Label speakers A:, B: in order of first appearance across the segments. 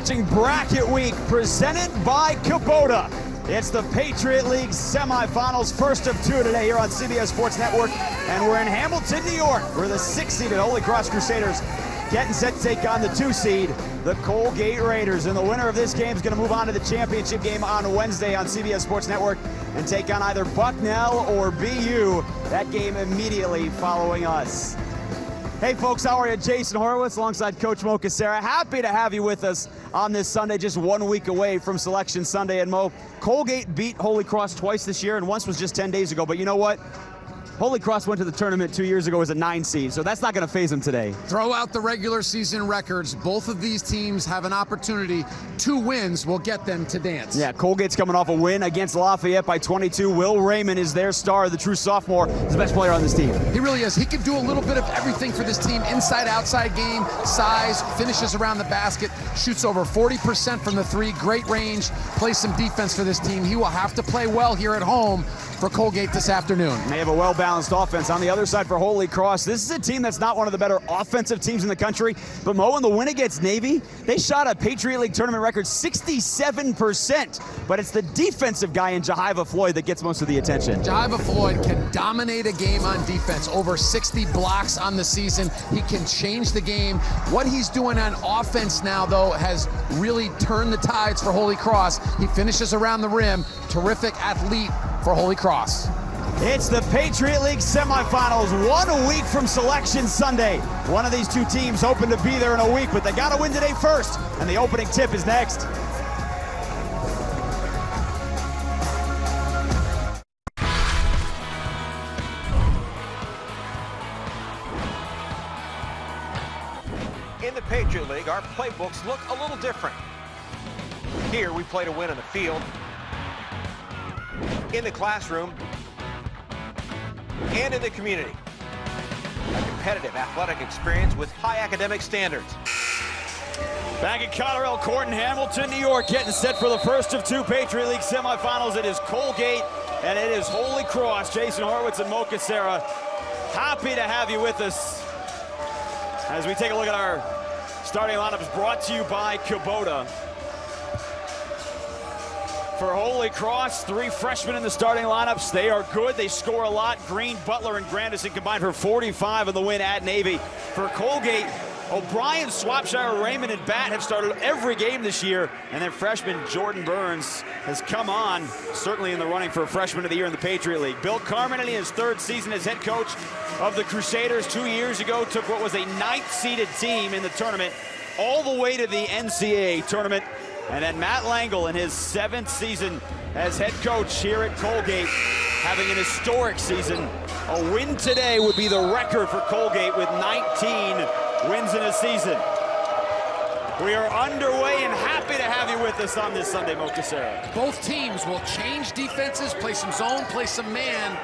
A: Watching Bracket Week presented by Kubota. It's the Patriot League semifinals, first of two today here on CBS Sports Network. And we're in Hamilton, New York. We're the six seeded Holy Cross Crusaders getting set to take on the two seed, the Colgate Raiders. And the winner of this game is going to move on to the championship game on Wednesday on CBS Sports Network and take on either Bucknell or BU. That game immediately following us. Hey folks, how are you? Jason Horowitz alongside Coach Mo Cassara. Happy to have you with us on this Sunday, just one week away from Selection Sunday. And Mo, Colgate beat Holy Cross twice this year, and once was just 10 days ago. But you know what? Holy Cross went to the tournament two years ago as a nine seed, so that's not going to faze them today.
B: Throw out the regular season records. Both of these teams have an opportunity. Two wins will get them to dance.
A: Yeah, Colgate's coming off a win against Lafayette by 22. Will Rayman is their star, the true sophomore, is the best player on this team.
B: He really is. He can do a little bit of everything for this team. Inside, outside game, size, finishes around the basket, shoots over 40% from the three. Great range, plays some defense for this team. He will have to play well here at home for Colgate this afternoon.
A: They have a well-balanced offense. On the other side for Holy Cross, this is a team that's not one of the better offensive teams in the country, but Mo in the win against Navy, they shot a Patriot League tournament record 67%, but it's the defensive guy in Jehyve Floyd that gets most of the attention.
B: Jehyve Floyd can dominate a game on defense, over 60 blocks on the season. He can change the game. What he's doing on offense now, though, has really turned the tides for Holy Cross. He finishes around the rim, terrific athlete for Holy Cross.
A: It's the Patriot League semifinals, one week from Selection Sunday. One of these two teams hoping to be there in a week, but they got to win today first, and the opening tip is next.
C: In the Patriot League, our playbooks look a little different. Here, we play to win on the field, in the classroom, and in the community. A competitive athletic experience with high academic standards.
A: Back at Cotterell Court in Hamilton, New York, getting set for the first of two Patriot League semifinals. It is Colgate and it is Holy Cross. Jason Horowitz and Mo Cassara, happy to have you with us as we take a look at our starting lineups brought to you by Kubota. For Holy Cross, three freshmen in the starting lineups. They are good. They score a lot. Green, Butler, and Grandison combined for 45 in the win at Navy. For Colgate, O'Brien, Swopshire, Rayman, and Batt have started every game this year. And then freshman Jordan Burns has come on, certainly in the running for a freshman of the year in the Patriot League. Bill Carmody in his third season as head coach of the Crusaders two years ago took what was a ninth-seeded team in the tournament all the way to the NCAA tournament and then Matt Langel in his seventh season as head coach here at Colgate, having an historic season. A win today would be the record for Colgate with 19 wins in a season. We are underway and happy to have you with us on this Sunday, Mo Cassara.
B: Both teams will change defenses, play some zone, play some man.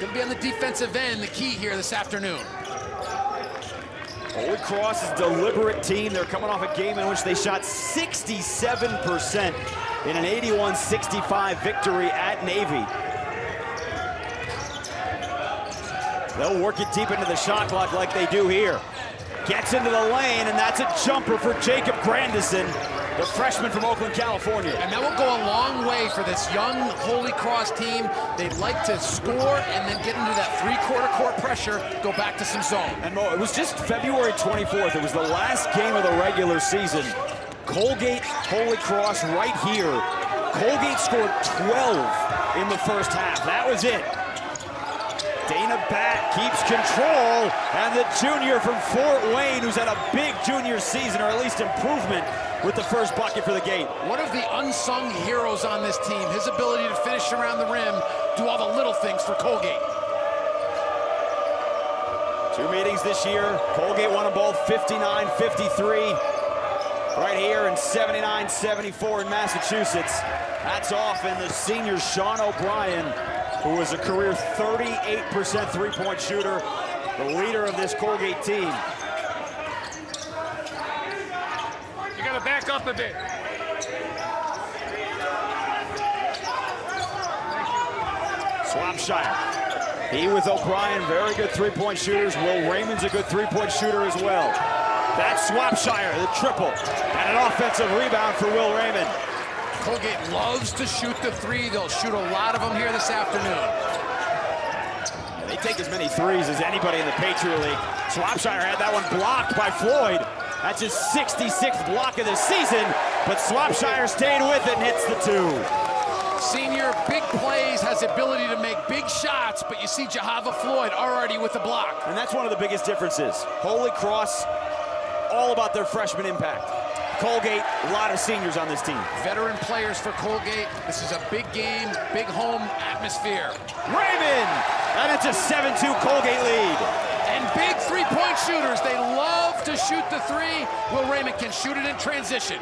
B: Gonna be on the defensive end, the key here this afternoon.
A: Holy Cross is a deliberate team. They're coming off a game in which they shot 67% in an 81-65 victory at Navy. They'll work it deep into the shot clock like they do here. Gets into the lane, and that's a jumper for Jacob Grandison, the freshman from Oakland, California.
B: And that will go a long way for this young Holy Cross team. They'd like to score and then get into that three-quarter court pressure, go back to some zone.
A: And Mo, it was just February 24th. It was the last game of the regular season. Colgate, Holy Cross right here. Colgate scored 12 in the first half. That was it. Dana Batt keeps control, and the junior from Fort Wayne, who's had a big junior season, or at least improvement, with the first bucket for the gate.
B: One of the unsung heroes on this team, his ability to finish around the rim, do all the little things for Colgate.
A: Two meetings this year. Colgate won them both 59-53 right here in 79-74 in Massachusetts. That's off, and the senior Sean O'Brien who was a career 38% three-point shooter, the leader of this Colgate team.
D: You gotta back up a bit.
A: Swopshire. He with O'Brien, very good three-point shooters. Will Rayman's a good three-point shooter as well. That's Swopshire, the triple. And an offensive rebound for Will Rayman.
B: Colgate loves to shoot the three. They'll shoot a lot of them here this afternoon.
A: They take as many threes as anybody in the Patriot League. Swopshire had that one blocked by Floyd. That's his 66th block of the season, but Swopshire stayed with it and hits the two.
B: Senior, big plays, has the ability to make big shots, but you see Jehyve Floyd already with the block.
A: And that's one of the biggest differences. Holy Cross, all about their freshman impact. Colgate, a lot of seniors on this team.
B: Veteran players for Colgate. This is a big game, big home atmosphere.
A: Rayman! And it's a 7-2 Colgate lead.
B: And big three-point shooters. They love to shoot the three. Will Rayman can shoot it in transition.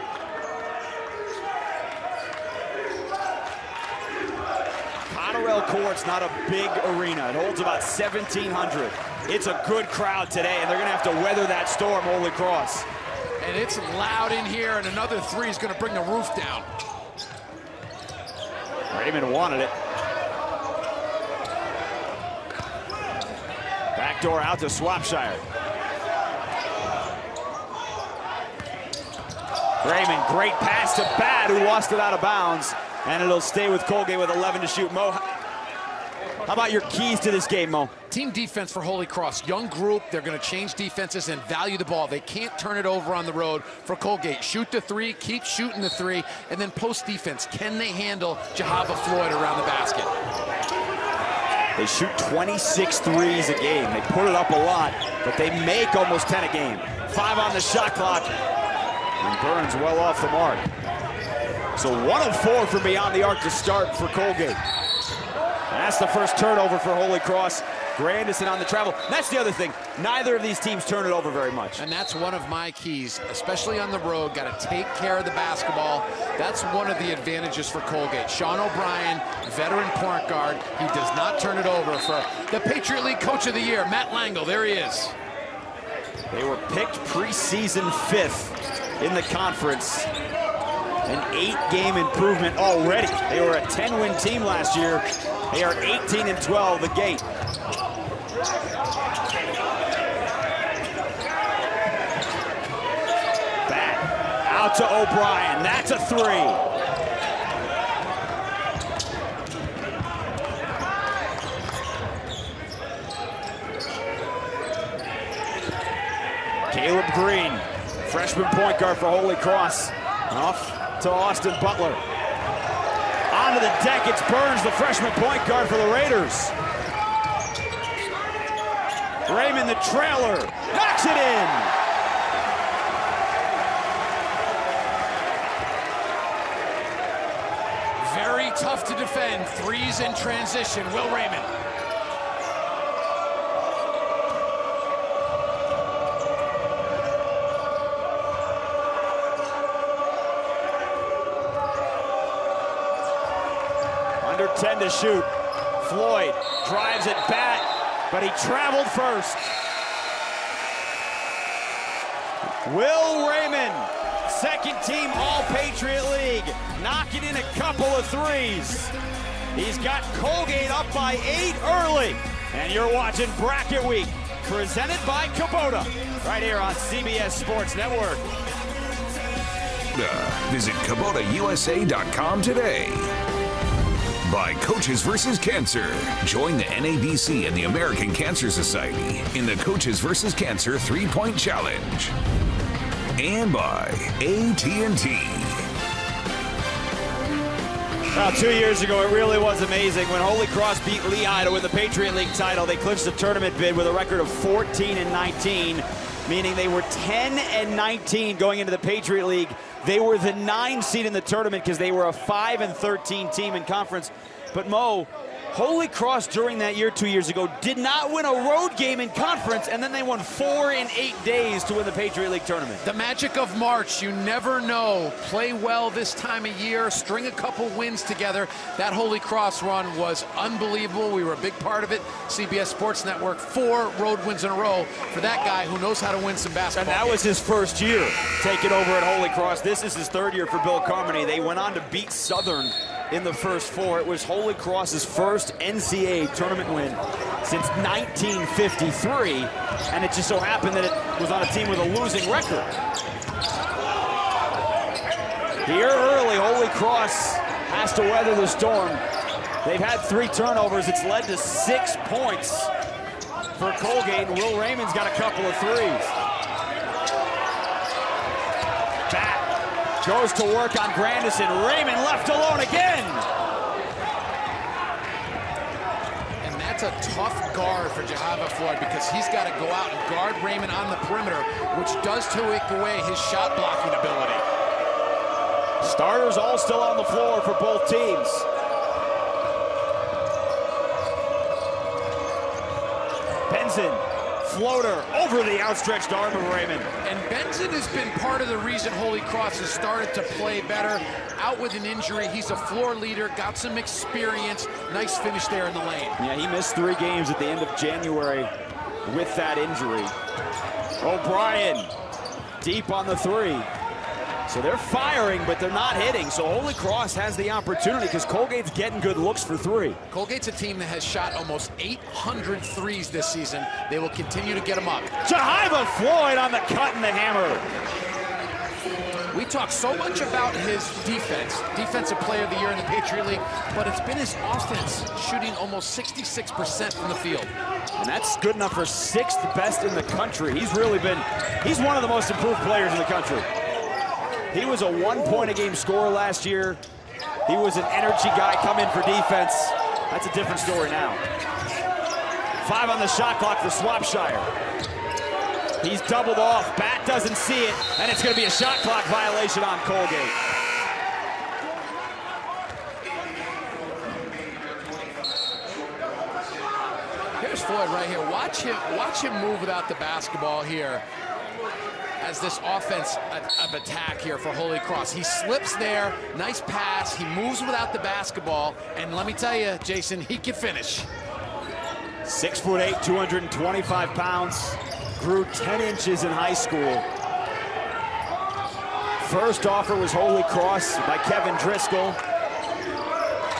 A: Cotterell Court's not a big arena. It holds about 1,700. It's a good crowd today, and they're going to have to weather that storm, Holy Cross.
B: And it's loud in here, and another three is going to bring the roof down.
A: Rayman wanted it. Backdoor out to Swopshire. Rayman, great pass to Batt, who lost it out of bounds. And it'll stay with Colgate with 11 to shoot. Mo, how about your keys to this game, Mo?
B: Team defense for Holy Cross. Young group. They're going to change defenses and value the ball. They can't turn it over on the road for Colgate. Shoot the three, keep shooting the three, and then post defense. Can they handle Jehyve Floyd around the basket?
A: They shoot 26 threes a game. They put it up a lot, but they make almost 10 a game. Five on the shot clock. And Burns well off the mark. So one of four from beyond the arc to start for Colgate. And that's the first turnover for Holy Cross. Grandison on the travel. That's the other thing. Neither of these teams turn it over very much.
B: And that's one of my keys, especially on the road. Got to take care of the basketball. That's one of the advantages for Colgate. Sean O'Brien, veteran point guard. He does not turn it over for the Patriot League Coach of the Year, Matt Langel. There he is.
A: They were picked preseason fifth in the conference. An eight-game improvement already. They were a 10-win team last year. They are 18 and 12, the gate. Back out to O'Brien. That's a three. Caleb Green, freshman point guard for Holy Cross. Off to Austin Butler. Onto the deck, it's Burns, the freshman point guard for the Raiders. Rayman, the trailer, knocks it in.
B: Very tough to defend. Threes in transition. Will
A: Rayman. To shoot. Floyd drives it back, but he traveled first. Will Rayman, second team All-Patriot League, knocking in a couple of threes. He's got Colgate up by eight early. And you're watching Bracket Week, presented by Kubota, right here on CBS Sports Network.
E: Uh, visit KubotaUSA.com today. By Coaches vs. Cancer. Join the NABC and the American Cancer Society in the Coaches vs. Cancer three-point challenge. And by AT&T.
A: Well, two years ago, it really was amazing when Holy Cross beat Lehigh to win the Patriot League title. They clinched the tournament bid with a record of 14 and 19, meaning they were 10 and 19 going into the Patriot League. They were the nine seed in the tournament because they were a 5 and 13 team in conference. But Mo, Holy Cross during that year, two years ago, did not win a road game in conference, and then they won four in eight days to win the Patriot League tournament.
B: The magic of March, you never know. Play well this time of year, string a couple wins together. That Holy Cross run was unbelievable. We were a big part of it. CBS Sports Network, four road wins in a row for that guy who knows how to win some basketball.
A: And that was his first year taking over at Holy Cross. This is his third year for Bill Carmody. They went on to beat Southern in the first four. It was Holy Cross's first NCAA tournament win since 1953, and it just so happened that it was on a team with a losing record. Here early, Holy Cross has to weather the storm. They've had three turnovers. It's led to six points for Colgate, and Will Rayman's got a couple of threes. Goes to work on Grandison. Rayman left alone again.
B: And that's a tough guard for Jehyve Floyd because he's got to go out and guard Rayman on the perimeter, which does take away his shot blocking ability.
A: Starters all still on the floor for both teams. Benzan, floater over the outstretched arm of Rayman.
B: And Benzan has been part of the reason Holy Cross has started to play better. Out with an injury, he's a floor leader, got some experience. Nice finish there in the lane.
A: Yeah, he missed three games at the end of January with that injury. O'Brien, deep on the three. So they're firing, but they're not hitting. So Holy Cross has the opportunity because Colgate's getting good looks for three.
B: Colgate's a team that has shot almost 800 threes this season. They will continue to get them up.
A: Jehyve Floyd on the cut and the hammer.
B: We talk so much about his defense, defensive player of the year in the Patriot League, but it's been his offense, shooting almost 66% from the field.
A: And that's good enough for sixth best in the country. He's really been, he's one of the most improved players in the country. He was a one point a game scorer last year. He was an energy guy coming for defense. That's a different story now. Five on the shot clock for Swopshire. He's doubled off. Batt doesn't see it, and it's going to be a shot clock violation on Colgate.
B: Here's Floyd right here. Watch him, watch him move without the basketball here as this offense of attack here for Holy Cross. He slips there, nice pass, he moves without the basketball, and let me tell you, Jason, he can finish.
A: Six foot eight, 225 pounds, grew 10 inches in high school. First offer was Holy Cross by Kevin Driscoll.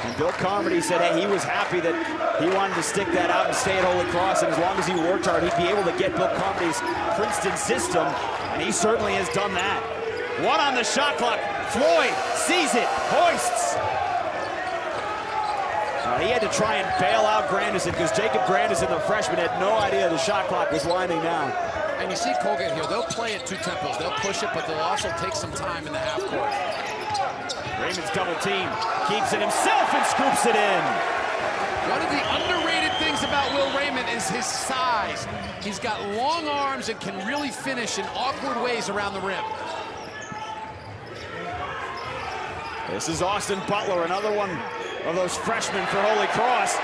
A: And Bill Carmody said, hey, he was happy that he wanted to stick that out and stay at Holy Cross, and as long as he worked hard, he'd be able to get Bill Carmody's Princeton system and he certainly has done that. One on the shot clock. Floyd sees it, hoists. Uh, he had to try and bail out Grandison because Jacob Grandison, the freshman, had no idea the shot clock was winding down.
B: And you see Colgate here, they'll play at two tempos. They'll push it, but they'll also take some time in the half court.
A: Rayman's double team, keeps it himself and scoops it in.
B: One of the things about Will Rayman is his size. He's got long arms and can really finish in awkward ways around the rim.
A: This is Austin Butler, another one of those freshmen for Holy Cross.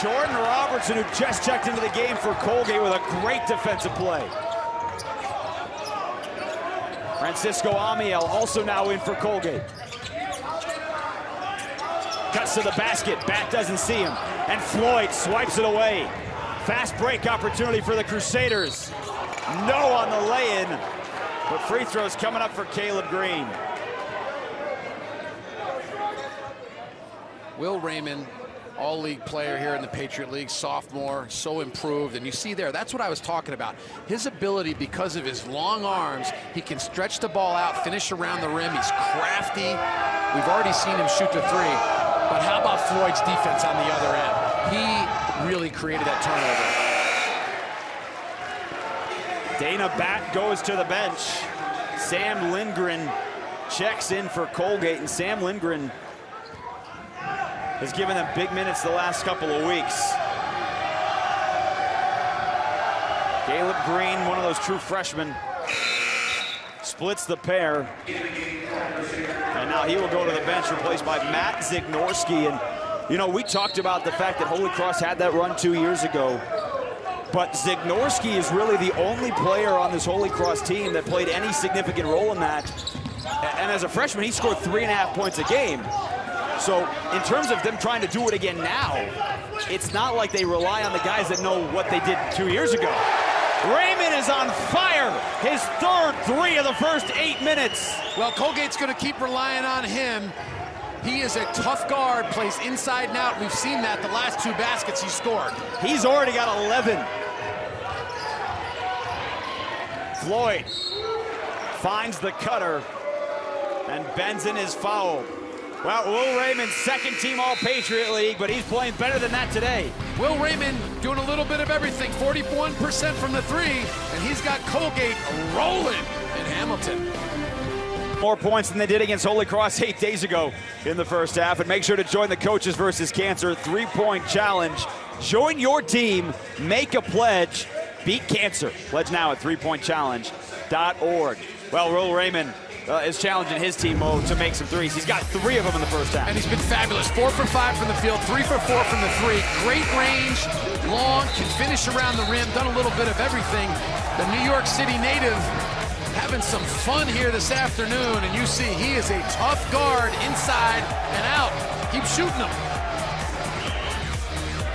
A: Jordan Robertson, who just checked into the game for Colgate with a great defensive play. Francisco Amiel also now in for Colgate. Cuts to the basket, Batt doesn't see him, and Floyd swipes it away. Fast break opportunity for the Crusaders. No on the lay-in, but free throws coming up for Caleb Green.
B: Will Rayman, all-league player here in the Patriot League, sophomore, so improved. And you see there, that's what I was talking about. His ability, because of his long arms, he can stretch the ball out, finish around the rim. He's crafty. We've already seen him shoot the three. But how about Floyd's defense on the other end? He really created that turnover.
A: Dana Batt goes to the bench. Sam Lindgren checks in for Colgate, and Sam Lindgren has given them big minutes the last couple of weeks. Caleb Green, one of those true freshmen, splits the pair. And now he will go to the bench, replaced by Matt Zignorski. And you know, we talked about the fact that Holy Cross had that run two years ago. But Zignorski is really the only player on this Holy Cross team that played any significant role in that. And as a freshman, he scored three and a half points a game. So in terms of them trying to do it again now, it's not like they rely on the guys that know what they did two years ago. Rayman is on fire. His third three of the first eight minutes.
B: Well, Colgate's going to keep relying on him He is a tough guard, plays inside and out. We've seen that the last two baskets he scored.
A: He's already got 11. Floyd finds the cutter, and Benzan is fouled. Well, Will Rayman, second team All Patriot League, but he's playing better than that today.
B: Will Rayman doing a little bit of everything, 41% from the three, and he's got Colgate rolling in Hamilton.
A: More points than they did against Holy Cross eight days ago in the first half. And make sure to join the Coaches versus Cancer three point challenge. Join your team, make a pledge, beat cancer. Pledge now at threepointchallenge.org. Well, Will Rayman uh, is challenging his team Mo to make some threes. He's got three of them in the first half.
B: And he's been fabulous. Four for five from the field, three for four from the three. Great range, long, can finish around the rim, done a little bit of everything. The New York City native having some fun here this afternoon, and you see he is a tough guard inside and out. Keep shooting him.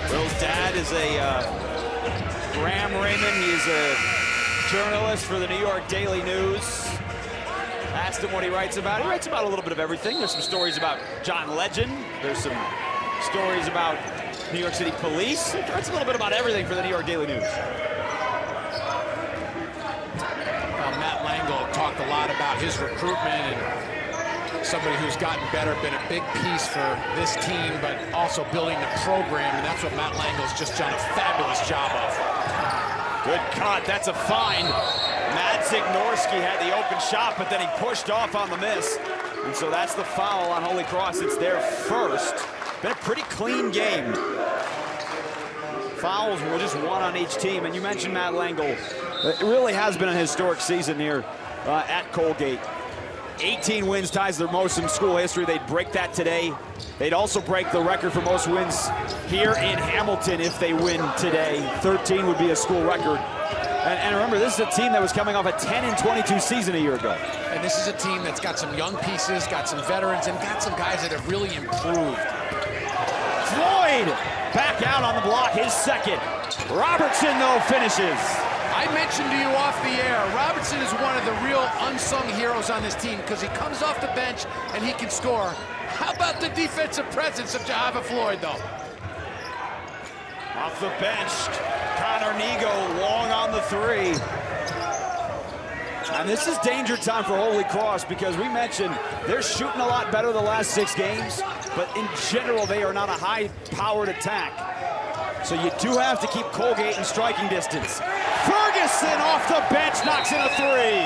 A: Will's dad is a uh, Graham Rayman. He's a journalist for the New York Daily News. Asked him what he writes about. He writes about a little bit of everything. There's some stories about John Legend. There's some stories about New York City police. He writes a little bit about everything for the New York Daily News.
B: Uh, Matt Langel talked a lot about his recruitment and somebody who's gotten better, been a big piece for this team, but also building the program, and that's what Matt Langel's just done a fabulous job of.
A: Good cut, that's a find. Matt Zignorski had the open shot, but then he pushed off on the miss. And so that's the foul on Holy Cross. It's their first. Been a pretty clean game. Fouls were just one on each team. And you mentioned Matt Langel. It really has been a historic season here uh, at Colgate. 18 wins ties their most in school history. They'd break that today. They'd also break the record for most wins here in Hamilton if they win today. 13 would be a school record. And, and, remember, this is a team that was coming off a 10 and 22 season a year ago.
B: And this is a team that's got some young pieces, got some veterans, and got some guys that have really improved.
A: Floyd back out on the block, his second. Robertson, though, finishes.
B: I mentioned to you off the air, Robertson is one of the real unsung heroes on this team because he comes off the bench and he can score. How about the defensive presence of Jehyve Floyd, though?
A: Off the bench, Connor Nigo long on the three. And this is danger time for Holy Cross because we mentioned they're shooting a lot better the last six games, but in general, they are not a high-powered attack. So you do have to keep Colgate in striking distance. Ferguson off the bench knocks in a three.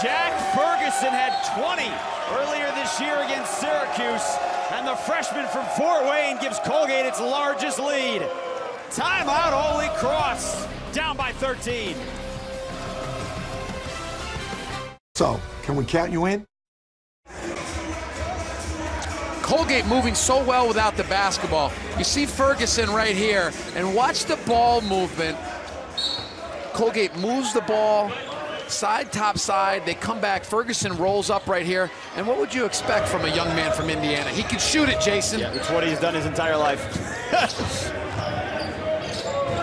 A: Jack Ferguson had 20 earlier this year against Syracuse, and the freshman from Fort Wayne gives Colgate its largest lead. Timeout, Holy Cross, down by 13.
F: So, can we count you in?
B: Colgate moving so well without the basketball. You see Ferguson right here, and watch the ball movement. Colgate moves the ball, side, top side. They come back. Ferguson rolls up right here. And what would you expect from a young man from Indiana? He can shoot it, Jason.
A: Yeah, it's what he's done his entire life.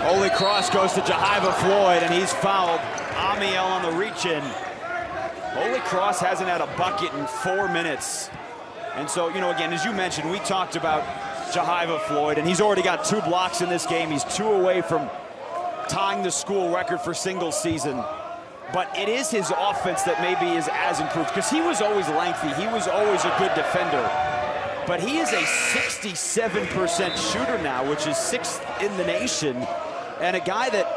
A: Holy Cross goes to Jehyve Floyd, and he's fouled. Amiel on the reach-in. Holy Cross hasn't had a bucket in four minutes. And so, you know, again, as you mentioned, we talked about Jehyve Floyd, and he's already got two blocks in this game. He's two away from tying the school record for single season. But it is his offense that maybe is as improved because he was always lengthy. He was always a good defender. But he is a 67% shooter now, which is sixth in the nation. And a guy that,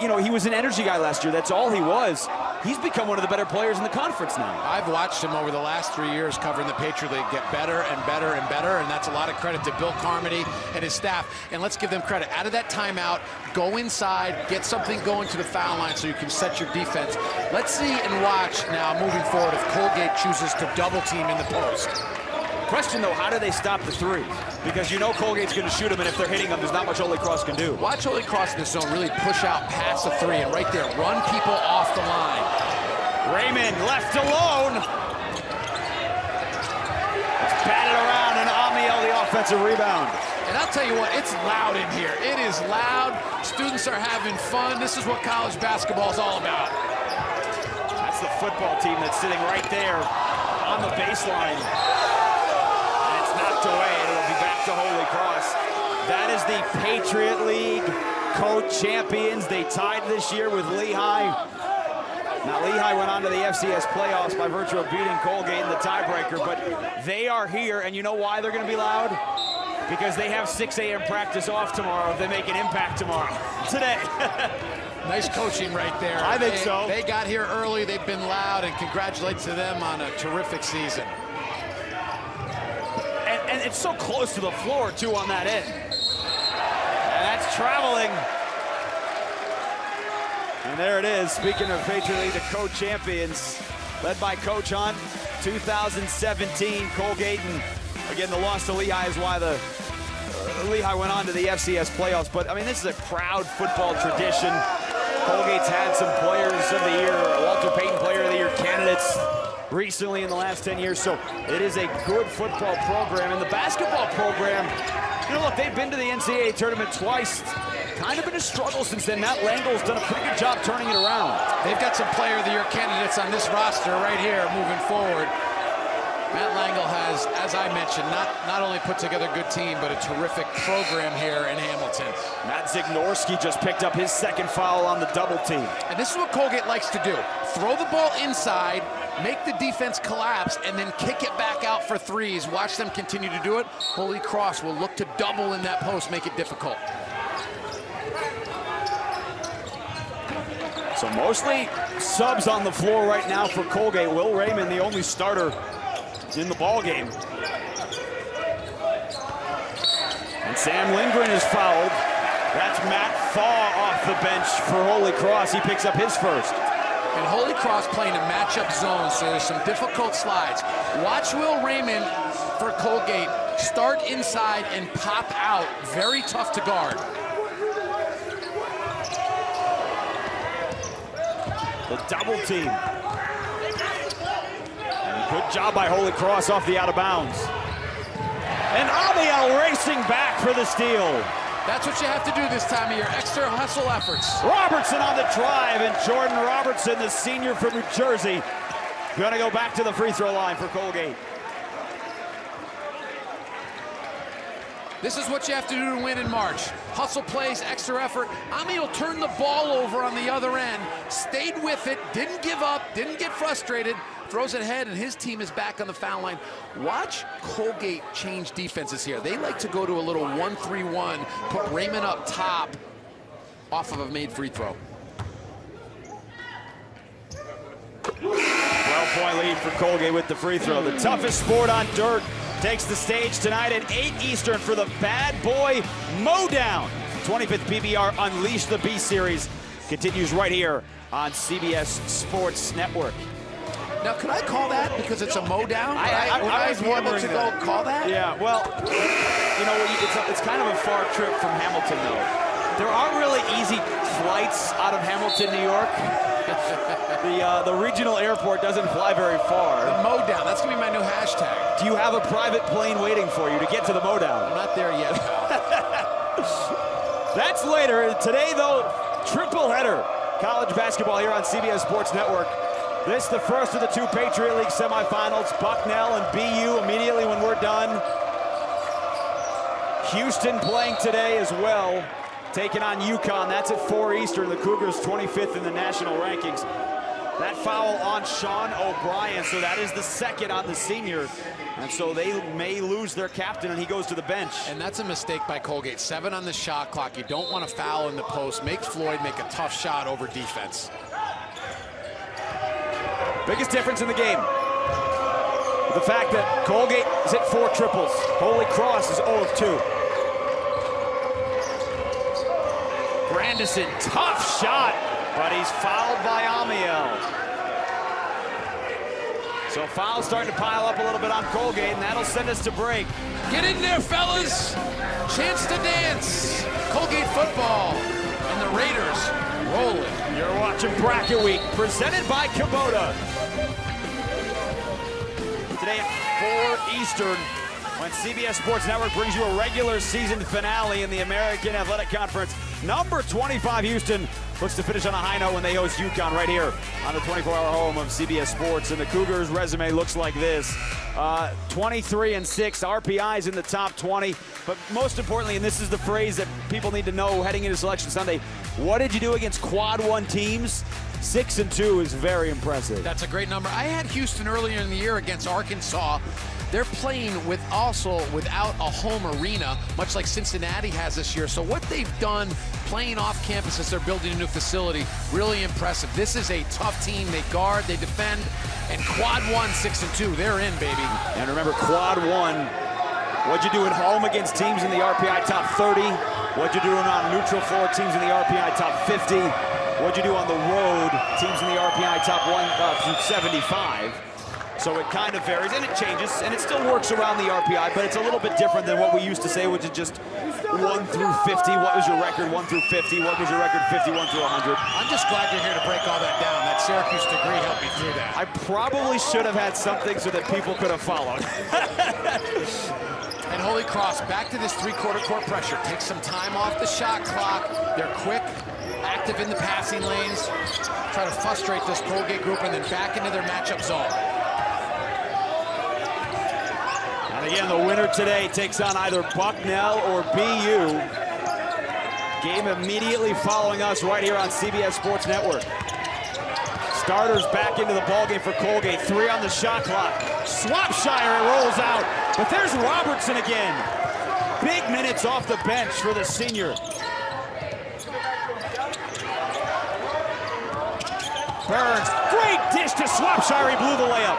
A: you know, he was an energy guy last year. That's all he was he's become one of the better players in the conference now.
B: I've watched him over the last three years covering the Patriot League get better and better and better, and that's a lot of credit to Bill Carmody and his staff. And let's give them credit. Out of that timeout, go inside, get something going to the foul line so you can set your defense. Let's see and watch now moving forward if Colgate chooses to double team in the post.
A: Question though, how do they stop the three? Because you know Colgate's going to shoot them, and if they're hitting them, there's not much Holy Cross can do.
B: Watch Holy Cross in the zone really push out past the three, and right there, run people off the line.
A: Rayman left alone. It's batted around, and Amiel the offensive rebound.
B: And I'll tell you what, it's loud in here. It is loud. Students are having fun. This is what college basketball is all about.
A: That's the football team that's sitting right there on the baseline. Knocked away, and it'll be back to Holy Cross. That is the Patriot League co-champions. They tied this year with Lehigh. Now, Lehigh went on to the FCS playoffs by virtue of beating Colgate in the tiebreaker, but they are here, and you know why they're going to be loud? Because they have 6 a.m. practice off tomorrow. They make an impact tomorrow. Today.
B: Nice coaching right there.
A: I think
B: they,
A: so.
B: They got here early. They've been loud, and congratulations to them on a terrific season.
A: And, it's so close to the floor, too, on that end. And that's traveling. And there it is. Speaking of Patriot League, the co-champions, led by Coach Hunt, 2017 Colgate. And again, the loss to Lehigh is why the uh, Lehigh went on to the FCS playoffs. But I mean, this is a proud football tradition. Colgate's had some players of the year, Walter Payton Player of the Year candidates recently in the last 10 years. So it is a good football program. And the basketball program, you know, look, they've been to the NCAA tournament twice. Kind of been a struggle since then. Matt Langel's done a pretty good job turning it around.
B: They've got some player of the year candidates on this roster right here moving forward. Matt Langel has, as I mentioned, not, not only put together a good team, but a terrific program here in Hamilton.
A: Matt Zignorski just picked up his second foul on the double team.
B: And this is what Colgate likes to do. Throw the ball inside, make the defense collapse, and then kick it back out for threes. Watch them continue to do it. Holy Cross will look to double in that post, make it difficult.
A: So mostly subs on the floor right now for Colgate. Will Rayman, the only starter in the ball game. And Sam Lindgren is fouled. That's Matt Faw off the bench for Holy Cross. He picks up his first.
B: And Holy Cross playing a matchup zone, so there's some difficult slides. Watch Will Rayman for Colgate start inside and pop out. Very tough to guard.
A: The double team. Good job by Holy Cross off the out of bounds. And Amiel racing back for the steal.
B: That's what you have to do this time of year, extra hustle efforts.
A: Robertson on the drive, and Jordan Robertson, the senior from New Jersey, gonna go back to the free throw line for Colgate.
B: This is what you have to do to win in March. Hustle plays, extra effort. Amiel turned the ball over on the other end, stayed with it, didn't give up, didn't get frustrated, throws it ahead, and his team is back on the foul line. Watch Colgate change defenses here. They like to go to a little 1-3-1, put Rayman up top off of a made free throw.
A: 12-point lead for Colgate with the free throw. The toughest sport on dirt takes the stage tonight at 8 Eastern for the Bad Boy Mowdown. 25th PBR Unleash the B series continues right here on CBS Sports Network.
B: Now, can I call that because it's a mow down?
A: I- I-
B: Would
A: I was
B: be able
A: wondering
B: to
A: that.
B: go call that?
A: Yeah, well, you know, it's, a, it's kind of a far trip from Hamilton, though. There aren't really easy flights out of Hamilton, New York. the, uh, the regional airport doesn't fly very far.
B: Mow down. That's gonna be my new hashtag.
A: Do you have a private plane waiting for you to get to the Mowdown?
B: I'm not there yet.
A: That's later. Today, though, triple header. College basketball here on CBS Sports Network. This the first of the two Patriot League semifinals. Bucknell and BU immediately when we're done. Houston playing today as well, taking on UConn. That's at 4 Eastern. The Cougars 25th in the national rankings. That foul on Sean O'Brien, so that is the second on the senior. And so they may lose their captain and he goes to the bench.
B: And that's a mistake by Colgate. Seven on the shot clock. You don't want to foul in the post. Make Floyd make a tough shot over defense.
A: Biggest difference in the game. The fact that Colgate is hit four triples. Holy Cross is 0 of 2. Grandison, tough shot, but he's fouled by Amiel. So fouls starting to pile up a little bit on Colgate, and that'll send us to break.
B: Get in there, fellas. Chance to dance. Colgate football. And the Raiders rolling.
A: You're watching Bracket Week, presented by Kubota. Today at 4 Eastern, when CBS Sports Network brings you a regular season finale in the American Athletic Conference Number 25 Houston looks to finish on a high note when they host UConn right here on the 24-hour home of CBS Sports. And the Cougars' resume looks like this. Uh, 23 and 6, RPIs in the top 20. But most importantly, and this is the phrase that people need to know heading into Selection Sunday, what did you do against quad one teams? Six and two is very impressive.
B: That's a great number. I had Houston earlier in the year against Arkansas. They're playing with also without a home arena, much like Cincinnati has this year. So what they've done playing off campus as they're building a new facility, really impressive. This is a tough team. They guard, they defend, and quad one, six and two, they're in, baby.
A: And remember, quad one, what'd you do at home against teams in the RPI top 30? What'd you do on neutral floor teams in the RPI top 50? What'd you do on the road teams in the RPI top one, uh, 75? So it kind of varies and it changes and it still works around the RPI, but it's a little bit different than what we used to say, which is just one through 50. What was your record? One through 50. What was your record? 51 through 100.
B: I'm just glad you're here to break all that down. That Syracuse degree helped me through that.
A: I probably should have had something so that people could have followed.
B: and Holy Cross back to this three-quarter court pressure. Take some time off the shot clock. They're quick, active in the passing lanes. Try to frustrate this Colgate group and then back into their matchup zone.
A: And again, the winner today takes on either Bucknell or BU. Game immediately following us right here on CBS Sports Network. Starters back into the ballgame for Colgate. Three on the shot clock. Swopshire rolls out, but there's Robertson again. Big minutes off the bench for the senior. Burns, great dish to Swopshire. He blew the layup.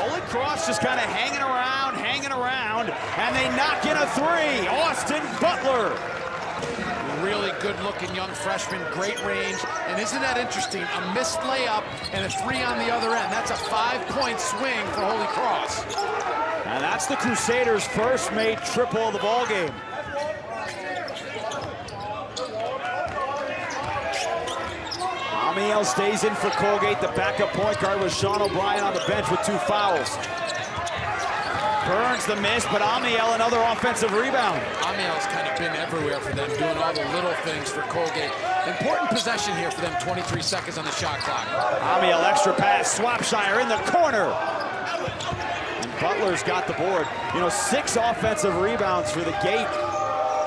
A: Holy Cross just kind of hanging around, hanging around, and they knock in a three. Austin Butler.
B: Really good-looking young freshman, great range. And isn't that interesting? A missed layup and a three on the other end. That's a five-point swing for Holy Cross.
A: And that's the Crusaders' first made triple of the ball game. Amiel stays in for Colgate. The backup point guard was Sean O'Brien on the bench with two fouls. Burns the miss, but Amiel another offensive rebound.
B: Amiel's kind of been everywhere for them, doing all the little things for Colgate. Important possession here for them, 23 seconds on the shot clock.
A: Amiel extra pass, Swopshire in the corner. And Butler's got the board. You know, six offensive rebounds for the gate.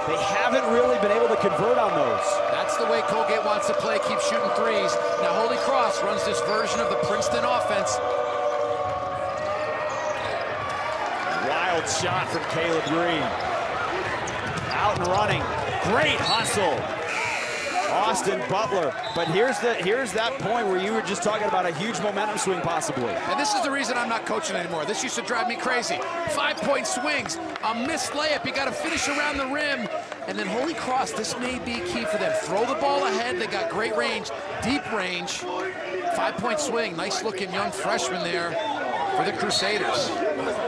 A: They haven't really been able to convert on those.
B: That's the way Colgate wants to play, keep shooting threes. Now Holy Cross runs this version of the Princeton offense.
A: Shot from Caleb Green. Out and running. Great hustle. Austin Butler. But here's the here's that point where you were just talking about a huge momentum swing possibly.
B: And this is the reason I'm not coaching anymore. This used to drive me crazy. Five-point swings, a missed layup. You got to finish around the rim. And then Holy Cross, this may be key for them. Throw the ball ahead. They got great range, deep range. Five-point swing. Nice looking young freshman there for the Crusaders.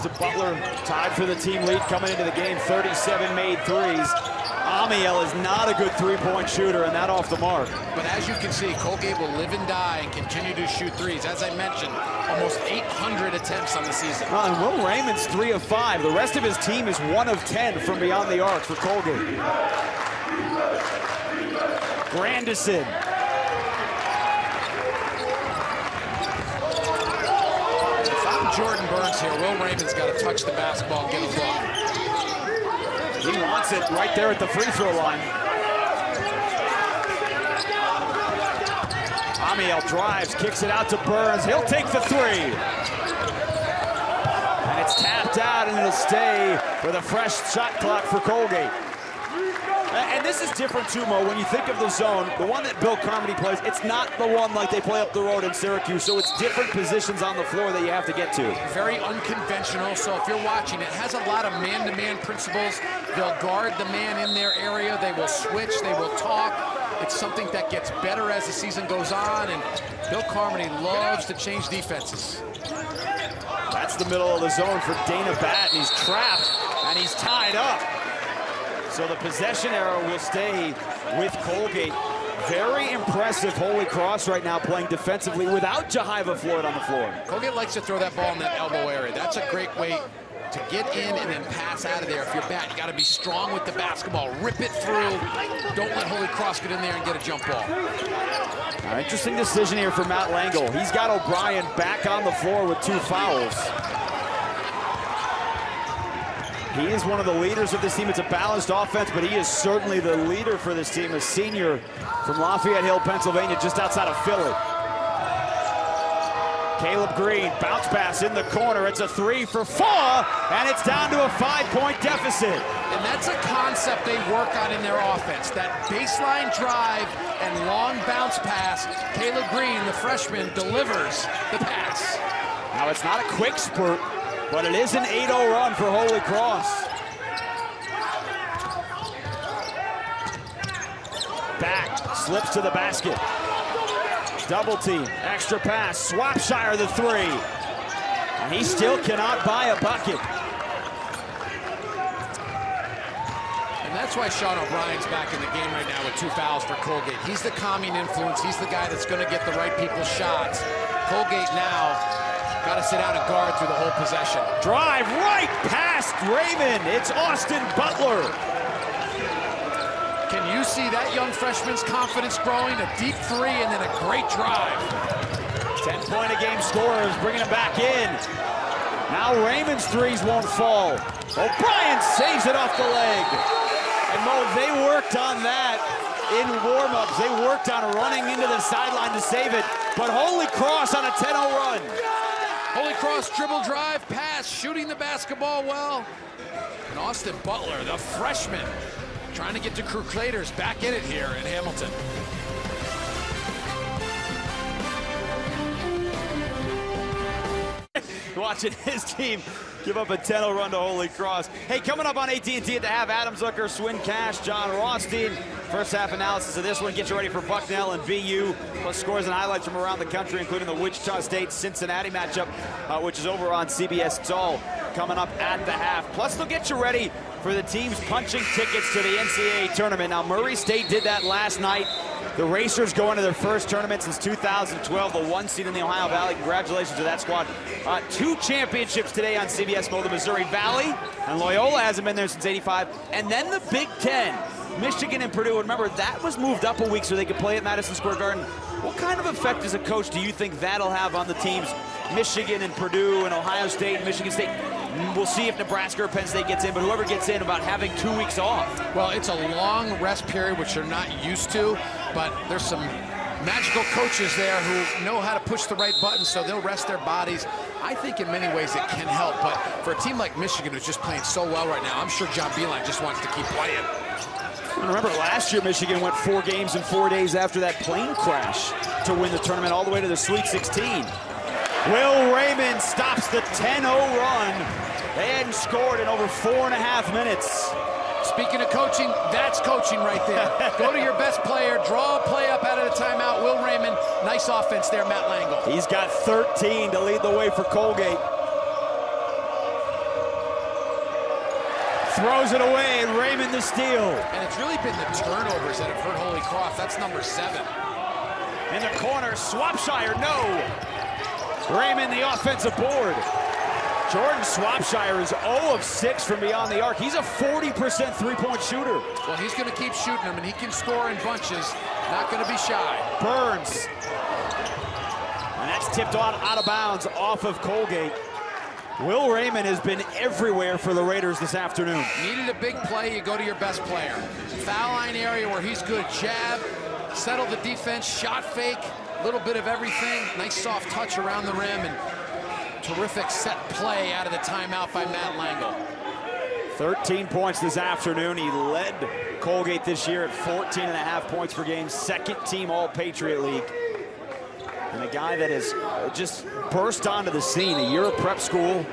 A: Austin Butler tied for the team lead coming into the game. 37 made threes. Amiel is not a good three-point shooter, and that off the mark.
B: But as you can see, Colgate will live and die and continue to shoot threes. As I mentioned, almost 800 attempts on the season.
A: Uh, and Will Rayman's three of five. The rest of his team is one of 10 from beyond the arc for Colgate. Grandison.
B: If I'm Jordan Burns here, Will Rayman's got to touch the basketball and get a look.
A: He wants it right there at the free throw line. Amiel drives, kicks it out to Burns. He'll take the three. And it's tapped out and it'll stay with a fresh shot clock for Colgate. And this is different too, Mo. When you think of the zone, the one that Bill Carmody plays, it's not the one like they play up the road in Syracuse. So it's different positions on the floor that you have to get to.
B: Very unconventional. So if you're watching, it has a lot of man-to-man -man principles. They'll guard the man in their area. They will switch. They will talk. It's something that gets better as the season goes on. And Bill Carmody loves to change defenses.
A: That's the middle of the zone for Dana Batten. He's trapped and he's tied up. So the possession arrow will stay with Colgate. Very impressive Holy Cross right now playing defensively without Jehyve Floyd on the floor.
B: Colgate likes to throw that ball in that elbow area. That's a great way to get in and then pass out of there. If you're bad, you got to be strong with the basketball. Rip it through. Don't let Holy Cross get in there and get a jump ball.
A: interesting decision here for Matt Langel. He's got O'Brien back on the floor with two fouls. He is one of the leaders of this team. It's a balanced offense, but he is certainly the leader for this team, a senior from Lafayette Hill, Pennsylvania, just outside of Philly. Caleb Green, bounce pass in the corner. It's a three for four, and it's down to a five-point deficit.
B: And that's a concept they work on in their offense. That baseline drive and long bounce pass. Caleb Green, the freshman, delivers the pass.
A: Now, it's not a quick spurt, but it is an 8-0 run for Holy Cross. Back, slips to the basket. Double team, extra pass, Swopshire the three. And he still cannot buy a bucket.
B: And that's why Sean O'Brien's back in the game right now with two fouls for Colgate. He's the calming influence. He's the guy that's going to get the right people's shots. Colgate now got to sit out and guard through the whole possession.
A: Drive right past Rayman. It's Austin Butler.
B: Can you see that young freshman's confidence growing? A deep three and then a great drive.
A: 10-point a game scorers bringing him back in. Now Rayman's threes won't fall. O'Brien saves it off the leg. And Mo, they worked on that in warm-ups. They worked on running into the sideline to save it. But Holy Cross on a 10-0 run.
B: Holy Cross dribble drive, pass, shooting the basketball well. And Austin Butler, the freshman, trying to get the Crusaders back in it here in Hamilton.
A: Watching his team give up a 10-0 run to Holy Cross. Hey, coming up on AT&T at the half, Adam Zucker, Swin Cash, John Rothstein. First half analysis of this one. Get you ready for Bucknell and BU, plus scores and highlights from around the country, including the Wichita State-Cincinnati matchup, uh, which is over on CBS. All coming up at the half. Plus, they'll get you ready for the teams punching tickets to the NCAA tournament. Now, Murray State did that last night. The Racers go into their first tournament since 2012, the one seed in the Ohio Valley. Congratulations to that squad. Uh, two championships today on CBS Mo, the Missouri Valley, and Loyola hasn't been there since 85. And then the Big Ten, Michigan and Purdue. Remember, that was moved up a week so they could play at Madison Square Garden. What kind of effect as a coach do you think that'll have on the teams, Michigan and Purdue and Ohio State and Michigan State? We'll see if Nebraska or Penn State gets in, but whoever gets in about having two weeks off.
B: Well, it's a long rest period, which they're not used to, but there's some magical coaches there who know how to push the right buttons, so they'll rest their bodies. I think in many ways it can help, but for a team like Michigan who's just playing so well right now, I'm sure John Beilein just wants to keep playing.
A: Remember last year Michigan went four games in four days after that plane crash to win the tournament all the way to the Sweet 16. Will Rayman stops the 10-0 run. They hadn't scored in over four and a half minutes.
B: Speaking of coaching, that's coaching right there. Go to your best player, draw a play up out of the timeout. Will Rayman, nice offense there, Matt Langel.
A: He's got 13 to lead the way for Colgate. Throws it away, and Rayman the steal.
B: And it's really been the turnovers that have hurt Holy Cross. That's number seven.
A: In the corner, Swopshire, no. Rayman the offensive board. Jordan Swopshire is 0 of 6 from beyond the arc. He's a 40% three-point shooter.
B: Well, he's going to keep shooting them, and he can score in bunches. Not going to be shy.
A: Burns. And that's tipped on out of bounds off of Colgate. Will Rayman has been everywhere for the Raiders this afternoon.
B: Needed a big play, you go to your best player. Foul line area where he's good. Jab, settle the defense, shot fake, little bit of everything. Nice soft touch around the rim, and terrific set play out of the timeout by Matt Langel.
A: 13 points this afternoon. He led Colgate this year at 14 and a half points per game, second team All-Patriot League. And a guy that has just burst onto the scene, a year of prep school,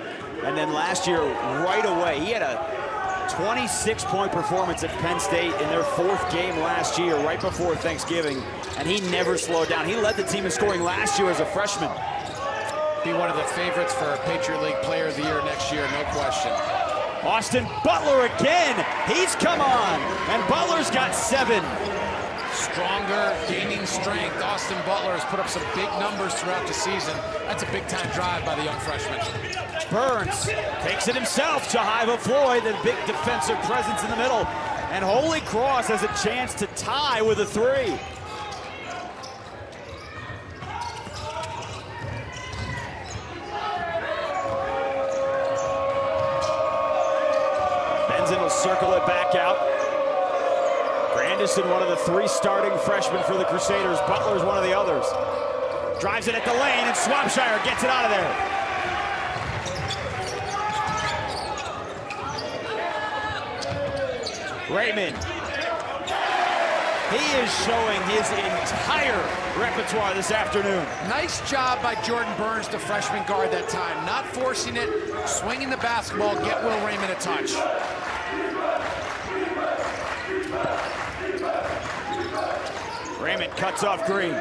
A: and then last year, right away, he had a 26-point performance at Penn State in their fourth game last year, right before Thanksgiving, and he never slowed down. He led the team in scoring last year as a freshman.
B: Be one of the favorites for Patriot League Player of the Year next year, no question.
A: Austin Butler again. He's come on, and Butler's got seven.
B: stronger, gaining strength. Austin Butler has put up some big numbers throughout the season. That's a big-time drive by the young freshman.
A: Burns takes it himself. Jehyve Floyd, the big defensive presence in the middle. And Holy Cross has a chance to tie with a three. Will circle it back out. Grandison, one of the three starting freshmen for the Crusaders. Butler's one of the others. Drives it at the lane, and Swopshire gets it out of there. Rayman. He is showing his entire repertoire this afternoon.
B: Nice job by Jordan Burns, the freshman guard that time. Not forcing it, swinging the basketball, get Will Rayman a touch.
A: Rayman cuts off Green.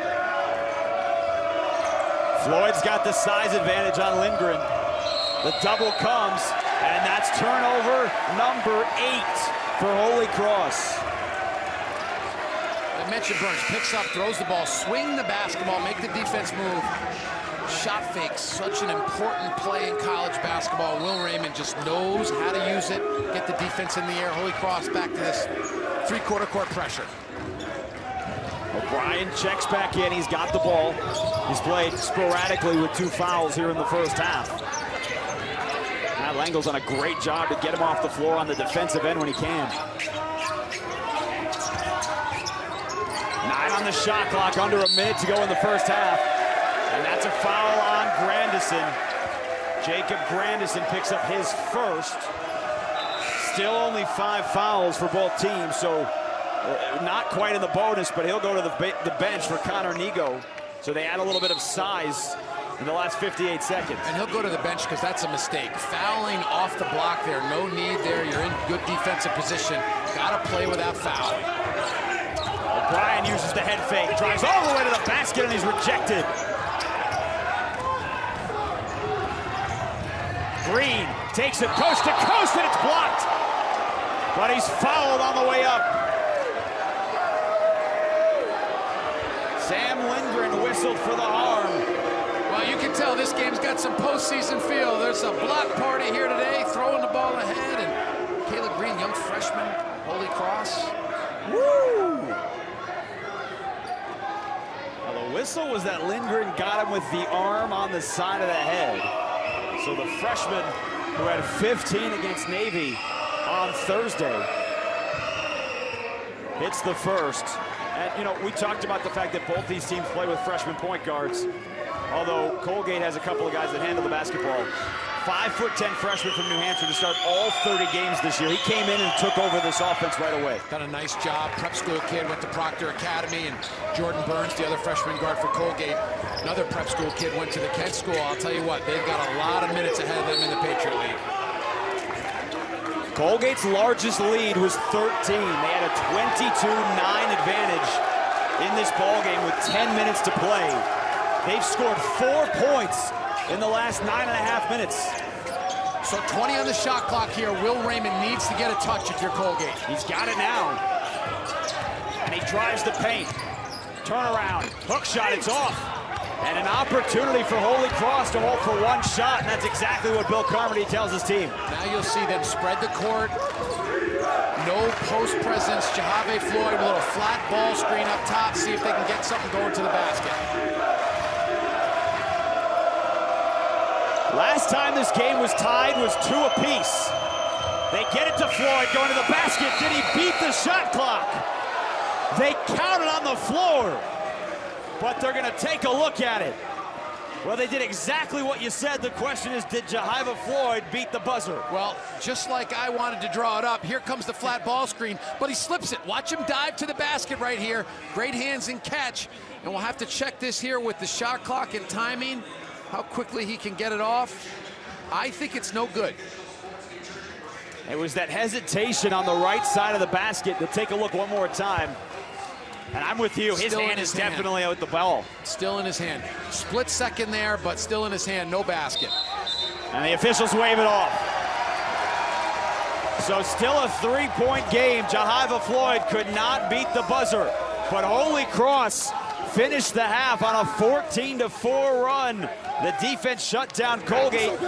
A: Floyd's got the size advantage on Lindgren. The double comes, and that's turnover number eight for Holy Cross.
B: I mentioned Burns picks up, throws the ball, swing the basketball, make the defense move. Shot fake, such an important play in college basketball. Will Rayman just knows how to use it, get the defense in the air. Holy Cross back to this three-quarter court pressure.
A: O'Brien checks back in. He's got the ball. He's played sporadically with two fouls here in the first half. Matt Langel's done a great job to get him off the floor on the defensive end when he can. Nine on the shot clock, under a minute to go in the first half. And that's a foul on Grandison. Jacob Grandison picks up his first. Still only five fouls for both teams, so not quite in the bonus, but he'll go to the, the bench for Connor Nego. So they add a little bit of size in the last 58 seconds.
B: And he'll go to the bench because that's a mistake. Fouling off the block there, no need there. You're in good defensive position. Got to play without fouling.
A: O'Brien uses the head fake, drives all the way to the basket, and he's rejected. Green takes it coast to coast, and it's blocked. But he's fouled on the way up. Sam Lindgren whistled for the harm.
B: Well, you can tell this game's got some postseason feel. There's a block party here today, throwing the ball ahead, and Caleb Green, young freshman, Holy Cross.
A: Woo! Well, the whistle was that Lindgren got him with the arm on the side of the head. So the freshman who had 15 against Navy on Thursday hits the first. And, you know, we talked about the fact that both these teams play with freshman point guards, although Colgate has a couple of guys that handle the basketball. Five foot 10 freshman from New Hampshire to start all 30 games this year. He came in and took over this offense right away.
B: Done a nice job. Prep school kid, went to Proctor Academy, and Jordan Burns, the other freshman guard for Colgate, another prep school kid, went to the Kent School. I'll tell you what, they've got a lot of minutes ahead of them in the Patriot League.
A: Colgate's largest lead was 13. They had a 22-9 advantage in this ball game with 10 minutes to play. They've scored four points in the last nine and a half minutes.
B: So 20 on the shot clock here. Will Rayman needs to get a touch if you're Colgate.
A: He's got it now. And he drives the paint. Turn around. hook shot, it's off. And an opportunity for Holy Cross to hold for one shot, and that's exactly what Bill Carmody tells his team.
B: Now you'll see them spread the court. No post presence. Jehyve Floyd with a little flat ball screen up top. See if they can get something going to the basket.
A: Last time this game was tied was two apiece. They get it to Floyd, going to the basket. Did he beat the shot clock? They counted on the floor, but they're going to take a look at it. Well, they did exactly what you said. The question is, did Jehyve Floyd beat the buzzer?
B: Well, just like I wanted to draw it up, here comes the flat ball screen, but he slips it. Watch him dive to the basket right here. Great hands and catch. And we'll have to check this here with the shot clock and timing, how quickly he can get it off. I think it's no good.
A: It was that hesitation on the right side of the basket to take a look one more time. And I'm with you. His
B: Still
A: hand
B: his
A: is
B: hand.
A: definitely out the ball.
B: Still in his hand. Split second there, but still in his hand, no basket.
A: And the officials wave it off. So still a three-point game. Jehyve Floyd could not beat the buzzer. But Holy Cross finished the half on a 14 to 4 run. The defense shut down Colgate.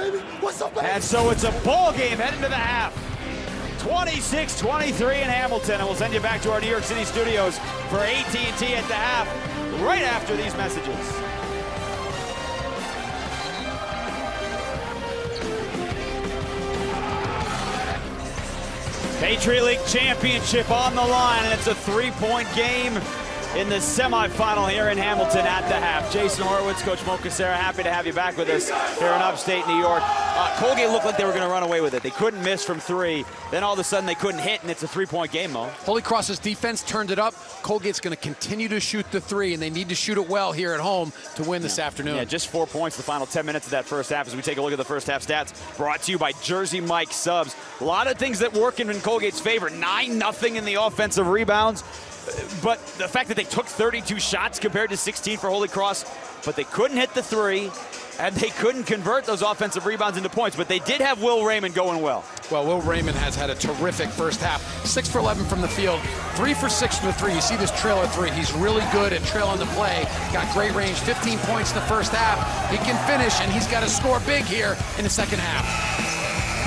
A: And so it's a ball game heading to the half. 26-23 in Hamilton, and we'll send you back to our New York City studios for AT&T at the half right after these messages. Patriot League Championship on the line, and it's a three-point game in the semifinal here in Hamilton at the half. Jason Horowitz, Coach Mo Cassara, happy to have you back with us here in upstate New York. Uh, Colgate looked like they were going to run away with it. They couldn't miss from three. Then all of a sudden they couldn't hit, and it's a three-point game, Mo.
B: Holy Cross's defense turned it up. Colgate's going to continue to shoot the three, and they need to shoot it well here at home to win this afternoon.
A: Yeah, just four points the final 10 minutes of that first half as we take a look at the first half stats brought to you by Jersey Mike Subs. A lot of things that work in Colgate's favor. 9 nothing in the offensive rebounds. But the fact that they took 32 shots compared to 16 for Holy Cross, but they couldn't hit the three, and they couldn't convert those offensive rebounds into points. But they did have Will Rayman going well.
B: Well, Will Rayman has had a terrific first half. Six for 11 from the field, three for six from the three. You see this trailer three. He's really good at trailing the play. Got great range, 15 points in the first half. He can finish, and he's got to score big here in the second half.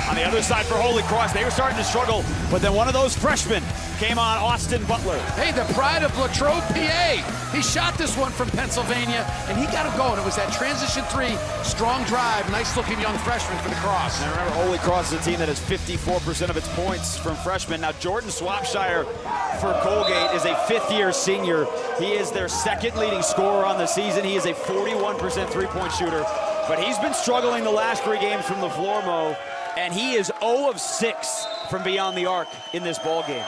A: On the other side for Holy Cross, they were starting to struggle, but then one of those freshmen came on, Austin Butler.
B: Hey, the pride of Latrobe, PA. He shot this one from Pennsylvania, and he got it going. It was that transition three, strong drive, nice-looking young freshman for the Cross.
A: And remember, Holy Cross is a team that has 54% of its points from freshmen. Now, Jordan Swopshire for Colgate is a fifth-year senior. He is their second leading scorer on the season. He is a 41% three-point shooter, but he's been struggling the last three games from the floor, Mo and he is 0 of 6 from beyond the arc in this ball game.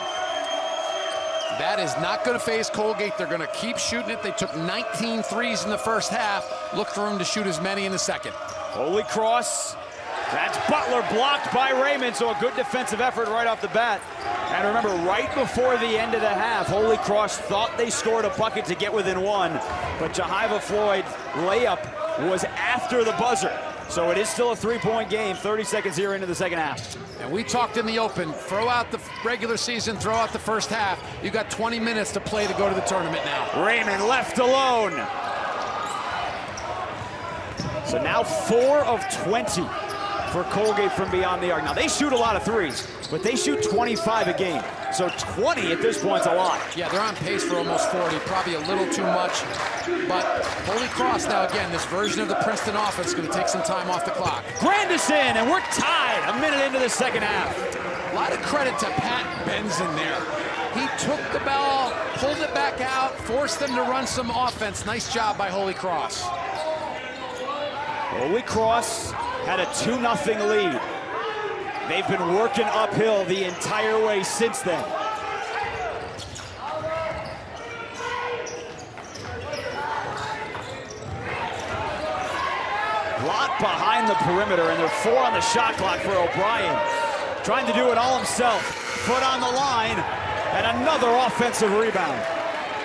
B: That is not going to faze Colgate. They're going to keep shooting it. They took 19 threes in the first half. Look for them to shoot as many in the second.
A: Holy Cross. That's Butler blocked by Rayman, so a good defensive effort right off the bat. And remember, right before the end of the half, Holy Cross thought they scored a bucket to get within one, but Jehyve Floyd layup was after the buzzer. So it is still a three-point game, 30 seconds here into the second half.
B: And we talked in the open, throw out the regular season, throw out the first half. You got 20 minutes to play to go to the tournament now.
A: Rayman left alone. So now four of 20 for Colgate from beyond the arc. Now they shoot a lot of threes, but they shoot 25 a game. So 20 at this point is a lot.
B: Yeah, they're on pace for almost 40, probably a little too much. But Holy Cross now again, this version of the Princeton offense is going to take some time off the clock.
A: Grandison, and we're tied a minute into the second half.
B: A lot of credit to Pat Benson there. He took the ball, pulled it back out, forced them to run some offense. Nice job by Holy Cross.
A: Holy Cross had a 2-0 lead. They've been working uphill the entire way since then. Blocked behind the perimeter, and they're four on the shot clock for O'Brien. Trying to do it all himself. Foot on the line, and another offensive rebound.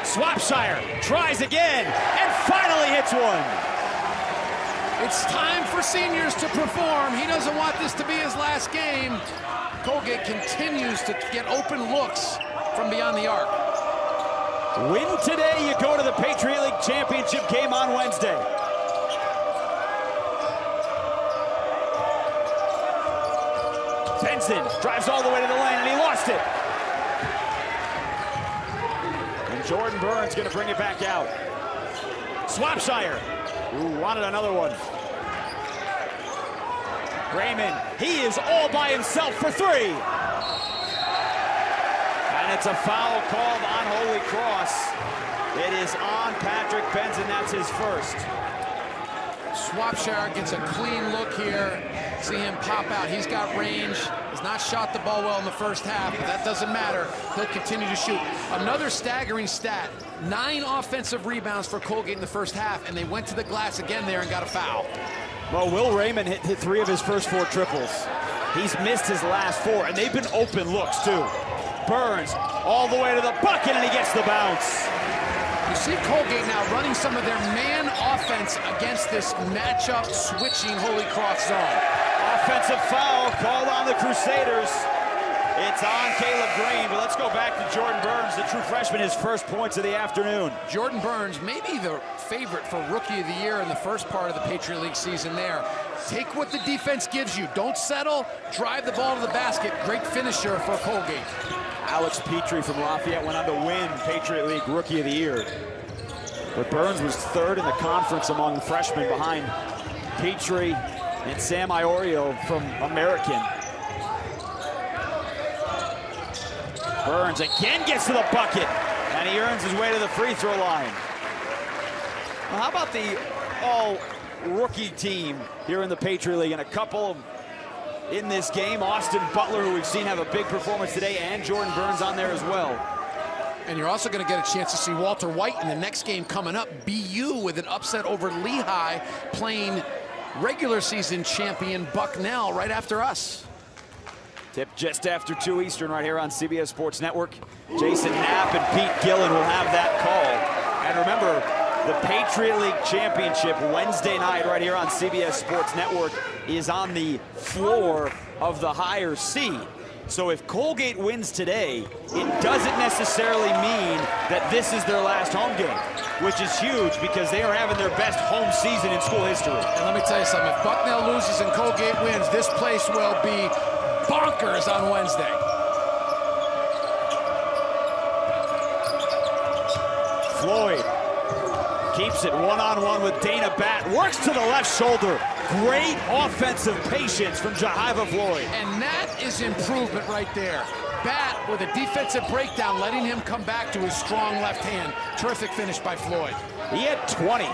A: Swopshire tries again, and finally hits one.
B: It's time for seniors to perform. He doesn't want this to be his last game. Colgate continues to get open looks from beyond the arc.
A: Win today, you go to the Patriot League Championship game on Wednesday. Benson drives all the way to the lane, and he lost it. And Jordan Burns going to bring it back out. Swopshire, who wanted another one. Rayman, he is all by himself for three. And it's a foul called on Holy Cross. It is on Patrick Benson, that's his first.
B: Swopshire gets a clean look here. See him pop out. He's got range. Has not shot the ball well in the first half, but that doesn't matter. He'll continue to shoot. Another staggering stat. Nine offensive rebounds for Colgate in the first half, and they went to the glass again there and got a foul.
A: Well, Will Rayman hit, hit three of his first four triples. He's missed his last four, and they've been open looks, too. Burns all the way to the bucket, and he gets the bounce.
B: You see Colgate now running some of their man offense against this matchup switching Holy Cross zone.
A: Offensive foul called on the Crusaders. It's on Caleb Green, but let's go back to Jordan Burns, the true freshman, his first points of the afternoon.
B: Jordan Burns, maybe the favorite for Rookie of the Year in the first part of the Patriot League season there. Take what the defense gives you. Don't settle. Drive the ball to the basket. Great finisher for Colgate.
A: Alex Petrie from Lafayette went on to win Patriot League Rookie of the Year. But Burns was third in the conference among freshmen behind Petrie and Sam Iorio from American. Burns again gets to the bucket, and he earns his way to the free throw line. Well, how about the all-rookie team here in the Patriot League and a couple in this game? Austin Butler, who we've seen have a big performance today, and Jordan Burns on there as well.
B: And you're also going to get a chance to see Walter White in the next game coming up. BU with an upset over Lehigh, playing regular season champion Bucknell right after us.
A: Tip just after 2 Eastern right here on CBS Sports Network. Jason Knapp and Pete Gillen will have that call. And remember, the Patriot League Championship Wednesday night right here on CBS Sports Network is on the floor of the higher seed. So if Colgate wins today, it doesn't necessarily mean that this is their last home game, which is huge because they are having their best home season in school history.
B: And let me tell you something, if Bucknell loses and Colgate wins, this place will be bonkers on Wednesday.
A: Floyd keeps it one-on-one with Dana Batt, works to the left shoulder. Great offensive patience from Jehyve Floyd.
B: And that is improvement right there. Batt with a defensive breakdown, letting him come back to his strong left hand. Terrific finish by Floyd.
A: He had 20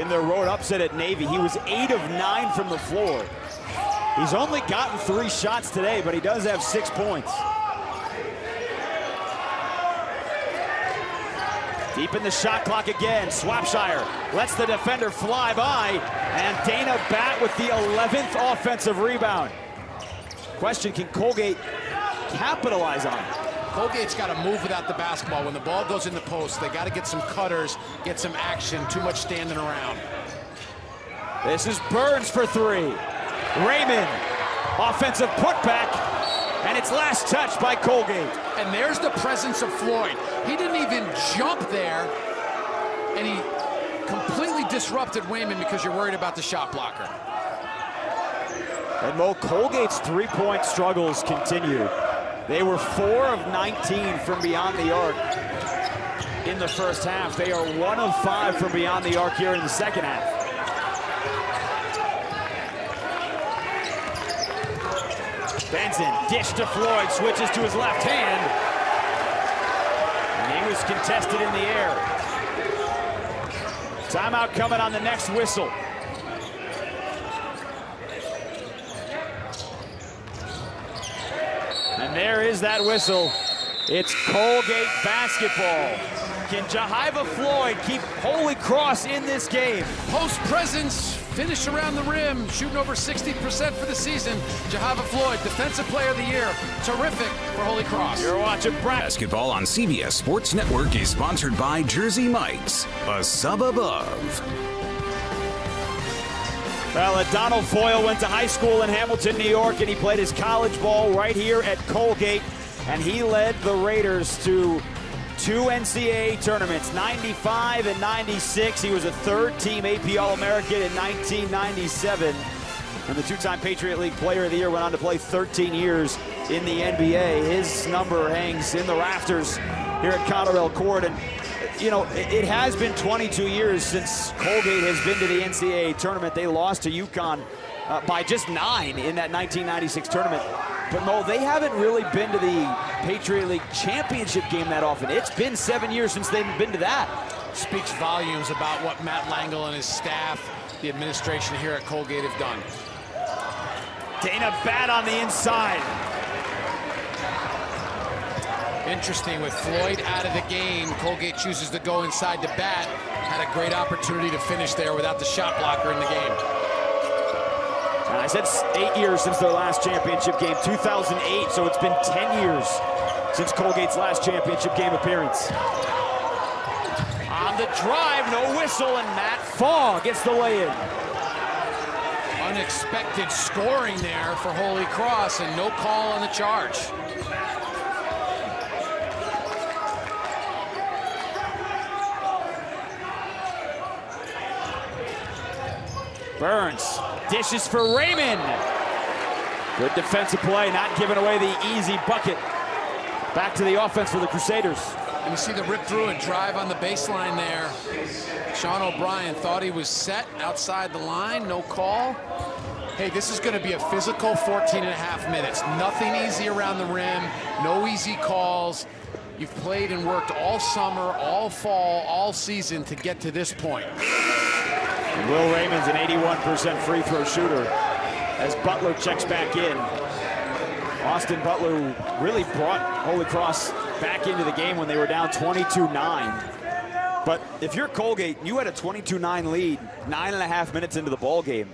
A: in their road upset at Navy. He was 8 of 9 from the floor. He's only gotten three shots today, but he does have six points. Deep in the shot clock again. Swopshire lets the defender fly by, and Dana Batt with the 11th offensive rebound. Question, can Colgate capitalize on it?
B: Colgate's got to move without the basketball. When the ball goes in the post, they got to get some cutters, get some action, too much standing around.
A: This is Burns for three. Rayman, offensive putback, and it's last touch by Colgate.
B: And there's the presence of Floyd. He didn't even jump there, and he completely disrupted Rayman because you're worried about the shot blocker.
A: And Mo Colgate's three-point struggles continue. They were four of 19 from beyond the arc in the first half. They are one of five from beyond the arc here in the second half. Benson, dish to Floyd, switches to his left hand. And he was contested in the air. Timeout coming on the next whistle. And there is that whistle. It's Colgate basketball. Can Jehyve Floyd keep Holy Cross in this game?
B: Post presence, finish around the rim, shooting over 60% for the season. Jehyve Floyd, Defensive Player of the Year. Terrific for Holy Cross.
A: You're watching Brad.
E: Basketball on CBS Sports Network is sponsored by Jersey Mike's, a sub above.
A: Well, uh, Adonal Foyle went to high school in Hamilton, New York, and he played his college ball right here at Colgate, and he led the Raiders to two NCAA tournaments, 95 and 96. He was a third-team AP All-American in 1997. And the two-time Patriot League Player of the Year went on to play 13 years in the NBA. His number hangs in the rafters here at Cotterell Court. And, you know, it has been 22 years since Colgate has been to the NCAA tournament. They lost to UConn uh, by just nine in that 1996 tournament. But Mo, they haven't really been to the Patriot League championship game that often. It's been seven years since they've been to that.
B: Speaks volumes about what Matt Langel and his staff, the administration here at Colgate have done.
A: Dana Batt on the inside.
B: Interesting, with Floyd out of the game, Colgate chooses to go inside to Batt. Had a great opportunity to finish there without the shot blocker in the game.
A: I said eight years since their last championship game, 2008, so it's been 10 years since Colgate's last championship game appearance. On the drive, no whistle, and Matt Faw gets the lay-in.
B: Unexpected scoring there for Holy Cross and no call on the charge.
A: Burns dishes for Rayman. Good defensive play, not giving away the easy bucket. Back to the offense for the Crusaders.
B: And you see the rip through and drive on the baseline there. Sean O'Brien thought he was set outside the line, no call. Hey, this is going to be a physical 14 and a half minutes. Nothing easy around the rim, no easy calls. You've played and worked all summer, all fall, all season to get to this point.
A: Will Rayman's an 81% free throw shooter as Butler checks back in. Austin Butler really brought Holy Cross back into the game when they were down 22-9. But if you're Colgate, you had a 22-9 lead, nine and a half minutes into the ball game,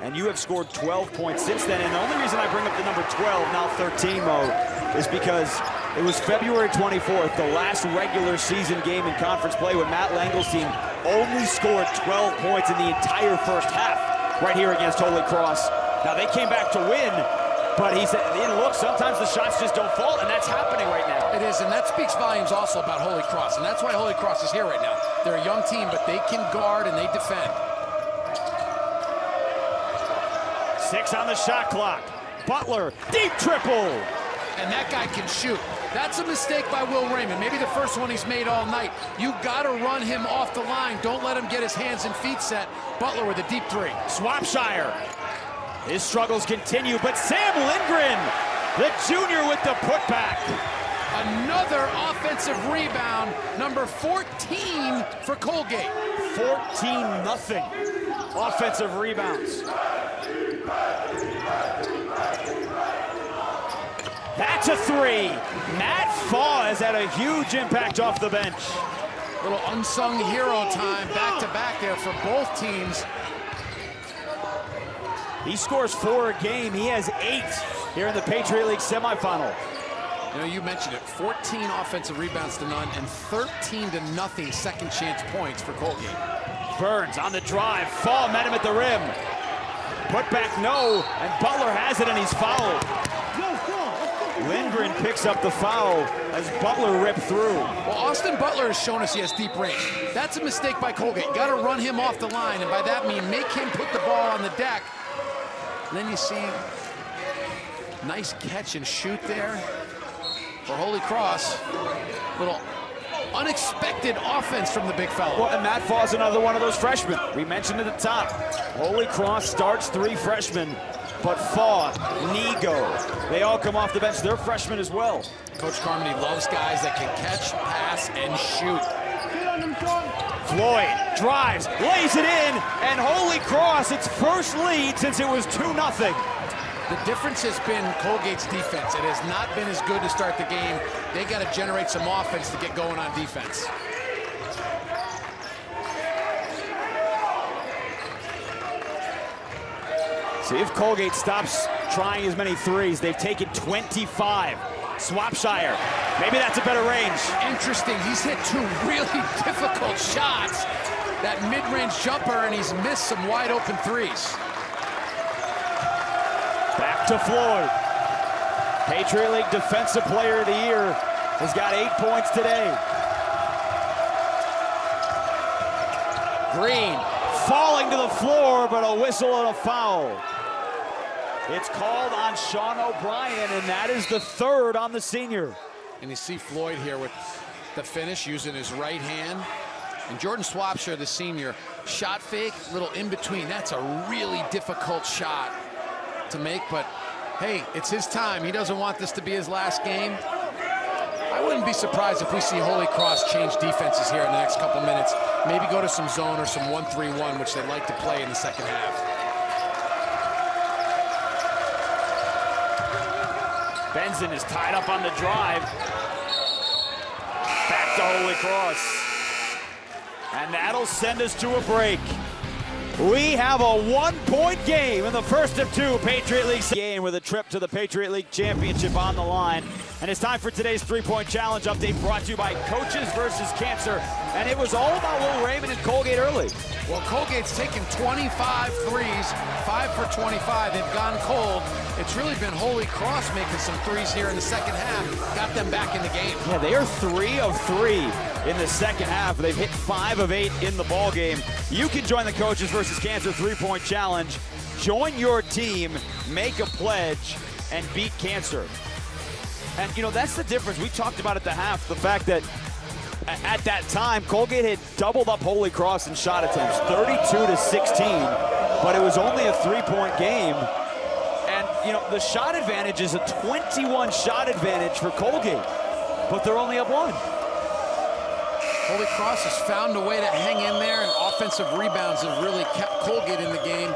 A: and you have scored 12 points since then. And the only reason I bring up the number 12, now 13, Mo, is because it was February 24th, the last regular season game in conference play when Matt Langel's team only scored 12 points in the entire first half right here against Holy Cross. Now, they came back to win, but he said, and look, sometimes the shots just don't fall, and that's happening right now.
B: It is, and that speaks volumes also about Holy Cross, and that's why Holy Cross is here right now. They're a young team, but they can guard and they defend.
A: Six on the shot clock. Butler, deep triple.
B: And that guy can shoot. That's a mistake by Will Rayman. Maybe the first one he's made all night. You got to run him off the line. Don't let him get his hands and feet set. Butler with a deep three.
A: Swopshire. His struggles continue, but Sam Lindgren, the junior with the putback.
B: Another offensive rebound, number 14 for Colgate.
A: 14 nothing. Offensive rebounds. That's a three. Matt Faw has had a huge impact off the bench.
B: Little unsung hero time back to back there for both teams.
A: He scores four a game. He has eight here in the Patriot League semifinal.
B: You know, you mentioned it. 14 offensive rebounds to none and 13 to nothing second chance points for Colgate.
A: Burns on the drive. Faw met him at the rim. Put back no, and Butler has it, and he's fouled. Lindgren picks up the foul as Butler ripped through.
B: Well, Austin Butler has shown us he has deep range. That's a mistake by Colgate. You got to run him off the line, and by that mean make him put the ball on the deck. And then you see nice catch and shoot there for Holy Cross. Little unexpected offense from the big fella.
A: Well, and Matt Faw's another one of those freshmen. We mentioned at the top. Holy Cross starts three freshmen, but Faw, Nigo, they all come off the bench. They're freshmen as well.
B: Coach Carmody loves guys that can catch, pass, and shoot.
A: Floyd drives, lays it in, and Holy Cross, its first lead since it was 2-0.
B: The difference has been Colgate's defense. It has not been as good to start the game. They got to generate some offense to get going on defense.
A: See if Colgate stops trying as many threes. They've taken 25. Swopshire, maybe that's a better range.
B: Interesting, he's hit two really difficult shots. That mid-range jumper, and he's missed some wide open threes.
A: Back to Floyd. Patriot League Defensive Player of the Year has got eight points today. Green falling to the floor, but a whistle and a foul. It's called on Sean O'Brien, and that is the third on the senior.
B: And you see Floyd here with the finish using his right hand. And Jordan Swopshire, the senior, shot fake, little in between. That's a really difficult shot to make, but hey, it's his time. He doesn't want this to be his last game. I wouldn't be surprised if we see Holy Cross change defenses here in the next couple minutes. Maybe go to some zone or some 1-3-1, which they like to play in the second half.
A: Benson is tied up on the drive. Back to Holy Cross. And that'll send us to a break. We have a one-point game in the first of two Patriot League game with a trip to the Patriot League Championship on the line. And it's time for today's three-point challenge update brought to you by Coaches versus Cancer. And it was all about Will Rayman and Colgate early.
B: Well, Colgate's taken 25 threes, 5 for 25. They've gone cold. It's really been Holy Cross making some threes here in the second half. Got them back in the game.
A: Yeah, they are three of three in the second half. They've hit five of eight in the ball game. You can join the Coaches versus Cancer three-point challenge. Join your team, make a pledge, and beat cancer. And, you know, that's the difference. We talked about at the half, the fact that at that time, Colgate had doubled up Holy Cross in shot attempts, 32 to 16, but it was only a three-point game. And, you know, the shot advantage is a 21 shot advantage for Colgate, but they're only up one.
B: Holy Cross has found a way to hang in there, and offensive rebounds have really kept Colgate in the game.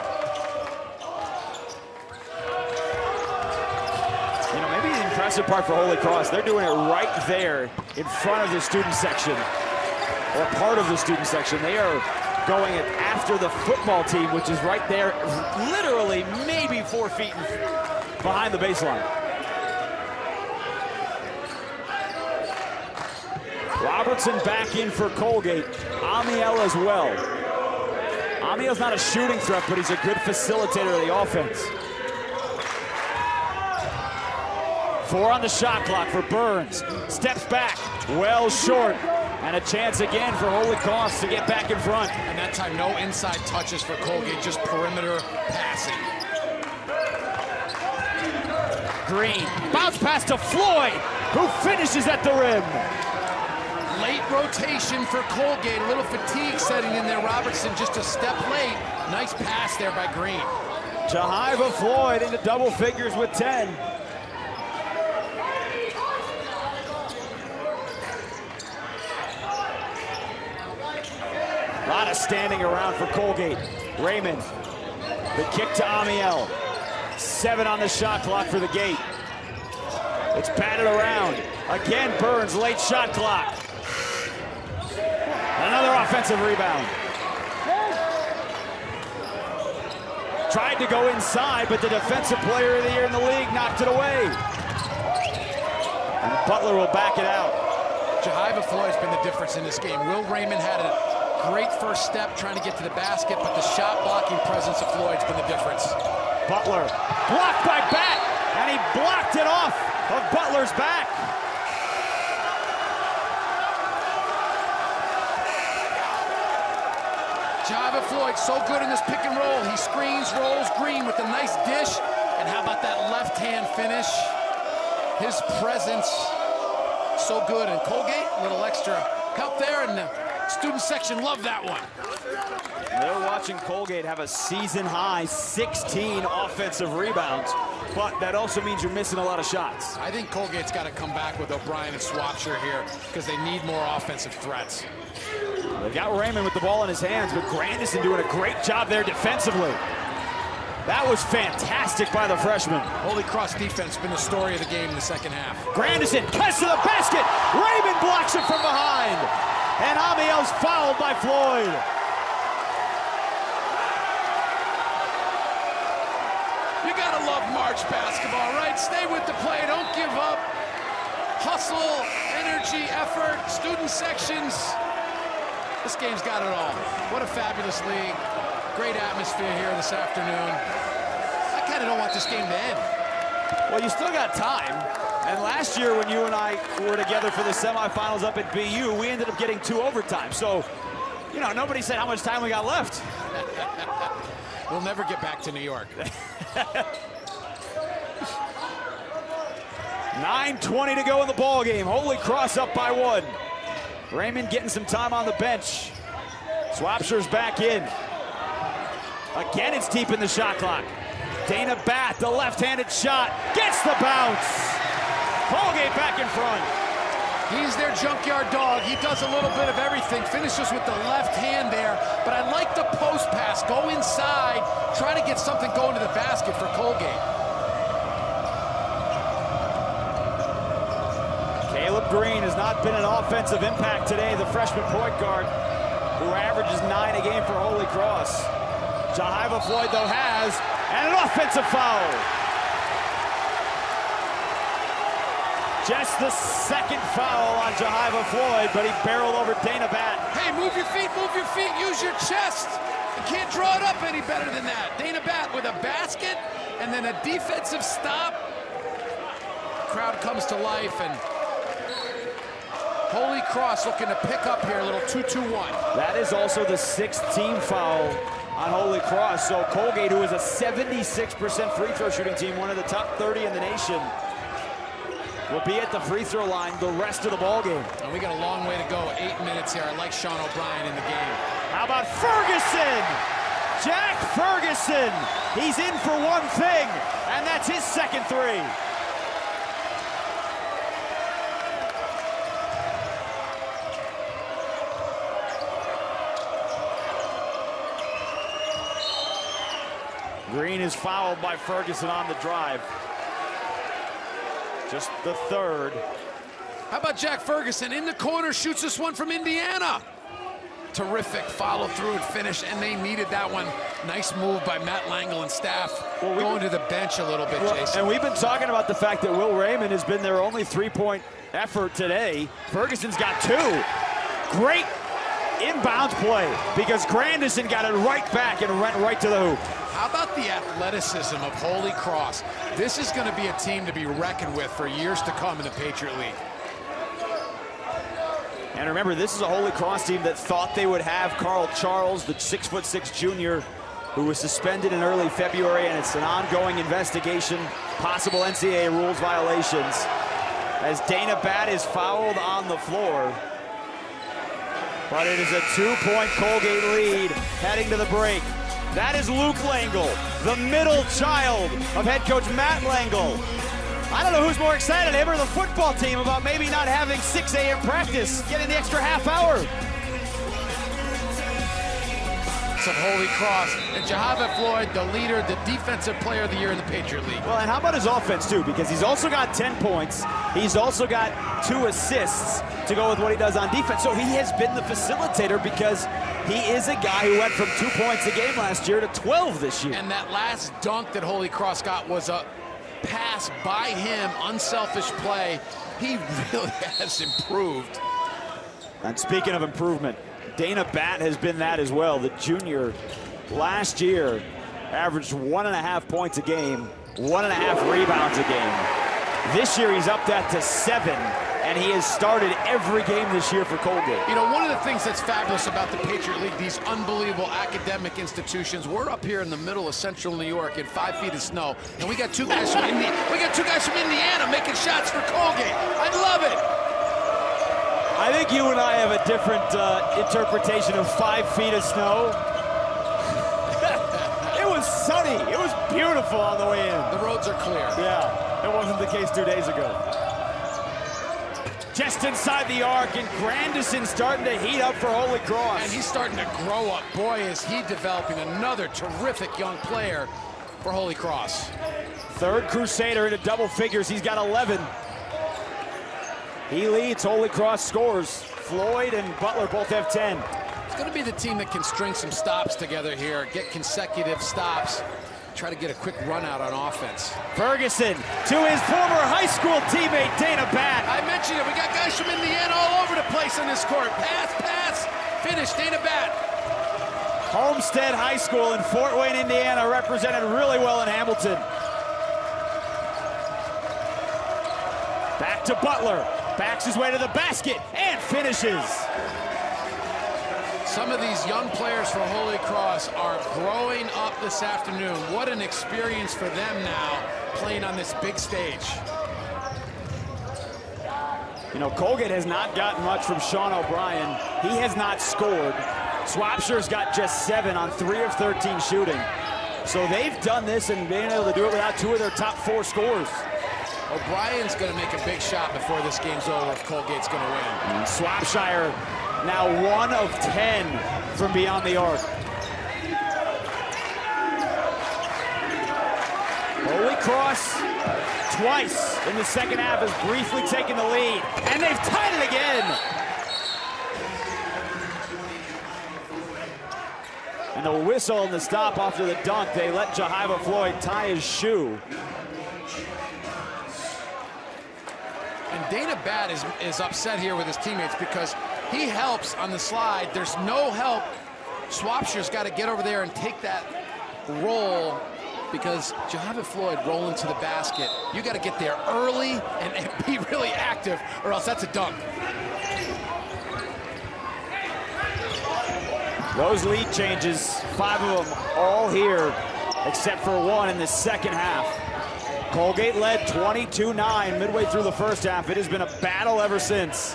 A: You know, maybe the impressive part for Holy Cross, they're doing it right there in front of the student section, or part of the student section. They are going after the football team, which is right there, literally maybe four feet behind the baseline. Back in for Colgate. Amiel as well. Amiel's not a shooting threat, but he's a good facilitator of the offense. Four on the shot clock for Burns. Steps back, well short. And a chance again for Holy Cross to get back in front.
B: And that time, no inside touches for Colgate, just perimeter passing.
A: Green, bounce pass to Floyd, who finishes at the rim.
B: Rotation for Colgate, a little fatigue setting in there. Robertson just a step late. Nice pass there by Green.
A: Jehyve Floyd into double figures with 10. A lot of standing around for Colgate. Rayman, the kick to Amiel. Seven on the shot clock for the gate. It's batted around. Again, Burns, late shot clock. Another offensive rebound. Tried to go inside, but the defensive player of the year in the league knocked it away. And Butler will back it out.
B: Jehyve Floyd's been the difference in this game. Will Rayman had a great first step trying to get to the basket, but the shot blocking presence of Floyd's been the difference.
A: Butler blocked by Batt, and he blocked it off of Butler's back.
B: Jehyve Floyd so good in this pick and roll. He screens, rolls Green with a nice dish. And how about that left hand finish? His presence so good. And Colgate, a little extra help there. And the student section loved that one.
A: They're watching Colgate have a season high 16 offensive rebounds, but that also means you're missing a lot of shots.
B: I think Colgate's got to come back with O'Brien and Swopshire here because they need more offensive threats.
A: They've got Rayman with the ball in his hands, but Grandison doing a great job there defensively. That was fantastic by the freshman.
B: Holy Cross defense been the story of the game in the second half.
A: Grandison cuts to the basket. Rayman blocks it from behind. And Amiel's fouled by Floyd.
B: You gotta love March basketball, right? Stay with the play, don't give up. Hustle, energy, effort, student sections. This game's got it all. What a fabulous league. Great atmosphere here this afternoon. I kind of don't want this game to end.
A: Well, you still got time. And last year when you and I were together for the semifinals up at BU, we ended up getting two overtime. So, you know, nobody said how much time we got left.
B: we'll never get back to New York.
A: 9.20 to go in the ball game. Holy Cross up by one. Rayman getting some time on the bench. Swopshire's back in. Again, it's deep in the shot clock. Dana Batt, the left-handed shot, gets the bounce. Colgate back in front.
B: He's their junkyard dog. He does a little bit of everything. Finishes with the left hand there. But I like the post pass. Go inside. Try to get something going to the basket for Colgate.
A: Caleb Green has not been an offensive impact today. The freshman point guard who averages nine a game for Holy Cross. Jehyve Floyd, though, has, and an offensive foul. Just the second foul on Jehyve Floyd, but he barreled over Dana Batt.
B: Hey, move your feet, move your feet, use your chest. You can't draw it up any better than that. Dana Batt with a basket and then a defensive stop. Crowd comes to life and Holy Cross looking to pick up here, a little 2-2-1.
A: That is also the sixth team foul on Holy Cross. So Colgate, who is a 76% free throw shooting team, one of the top 30 in the nation, will be at the free throw line the rest of the ball game.
B: And we got a long way to go. Eight minutes here. I like Sean O'Brien in the game.
A: How about Ferguson? Jack Ferguson. He's in for one thing, and that's his second three. Green is fouled by Ferguson on the drive. Just the third.
B: How about Jack Ferguson in the corner, shoots this one from Indiana. Terrific follow through and finish, and they needed that one. Nice move by Matt Langel and staff.
A: Well, we
B: going to the bench a little bit,
A: well,
B: Jason.
A: And we've been talking about the fact that Will Rayman has been their only three-point effort today. Ferguson's got two. Great inbounds play because Grandison got it right back and went right to the hoop.
B: How about the athleticism of Holy Cross? This is going to be a team to be reckoned with for years to come in the Patriot League.
A: And remember, this is a Holy Cross team that thought they would have Carl Charles, the six foot six junior, who was suspended in early February, and it's an ongoing investigation, possible NCAA rules violations. As Dana Batt is fouled on the floor. But it is a two-point Colgate lead heading to the break. That is Luke Langel, the middle child of head coach Matt Langel. I don't know who's more excited, him or the football team, about maybe not having 6 a.m. practice, getting the extra half hour.
B: Of Holy Cross and Jehyve Floyd, the leader, the defensive player of the year in the Patriot League.
A: Well, and how about his offense, too? Because he's also got 10 points. He's also got two assists to go with what he does on defense. So he has been the facilitator because he is a guy who went from two points a game last year to 12 this year.
B: And that last dunk that Holy Cross got was a pass by him, unselfish play. He really has improved.
A: And speaking of improvement, Dana Batt has been that as well. The junior last year averaged one and a half points a game, one and a half rebounds a game. This year he's up that to seven, and he has started every game this year for Colgate.
B: You know, one of the things that's fabulous about the Patriot League, these unbelievable academic institutions, we're up here in the middle of central New York in five feet of snow, and we got two guys from Indi we got two guys from Indiana making shots for Colgate. I love it.
A: I think you and I have a different uh, interpretation of five feet of snow. it was sunny. It was beautiful on the way in.
B: The roads are clear.
A: Yeah, it wasn't the case two days ago. Just inside the arc, and Grandison starting to heat up for Holy Cross.
B: And he's starting to grow up. Boy, is he developing another terrific young player for Holy Cross.
A: Third Crusader into double figures. He's got 11. He leads Holy Cross scores. Floyd and Butler both have 10.
B: It's going to be the team that can string some stops together here, get consecutive stops, try to get a quick run out on offense.
A: Ferguson to his former high school teammate, Dana Batt.
B: I mentioned it. We got guys from Indiana all over the place on this court. Pass, pass, finish, Dana Batt.
A: Homestead High School in Fort Wayne, Indiana, represented really well in Hamilton. Back to Butler. Backs his way to the basket and finishes.
B: Some of these young players for Holy Cross are growing up this afternoon. What an experience for them now, playing on this big stage.
A: You know, Colgate has not gotten much from Sean O'Brien. He has not scored. Swopshire's got just seven on three of 13 shooting. So they've done this and been able to do it without two of their top four scores.
B: O'Brien's going to make a big shot before this game's over if Colgate's going to win.
A: Swopshire now one of 10 from beyond the arc. Holy Cross twice in the second half has briefly taken the lead, and they've tied it again. And the whistle and the stop after the dunk, they let Jehyve Floyd tie his shoe.
B: Dana Batt is, is upset here with his teammates because he helps on the slide. There's no help. Swopshire's got to get over there and take that roll because Jehyve Floyd rolling to the basket. You got to get there early and, and be really active or else that's a dunk.
A: Those lead changes, five of them all here, except for one in the second half. Colgate led 22-9 midway through the first half. It has been a battle ever since.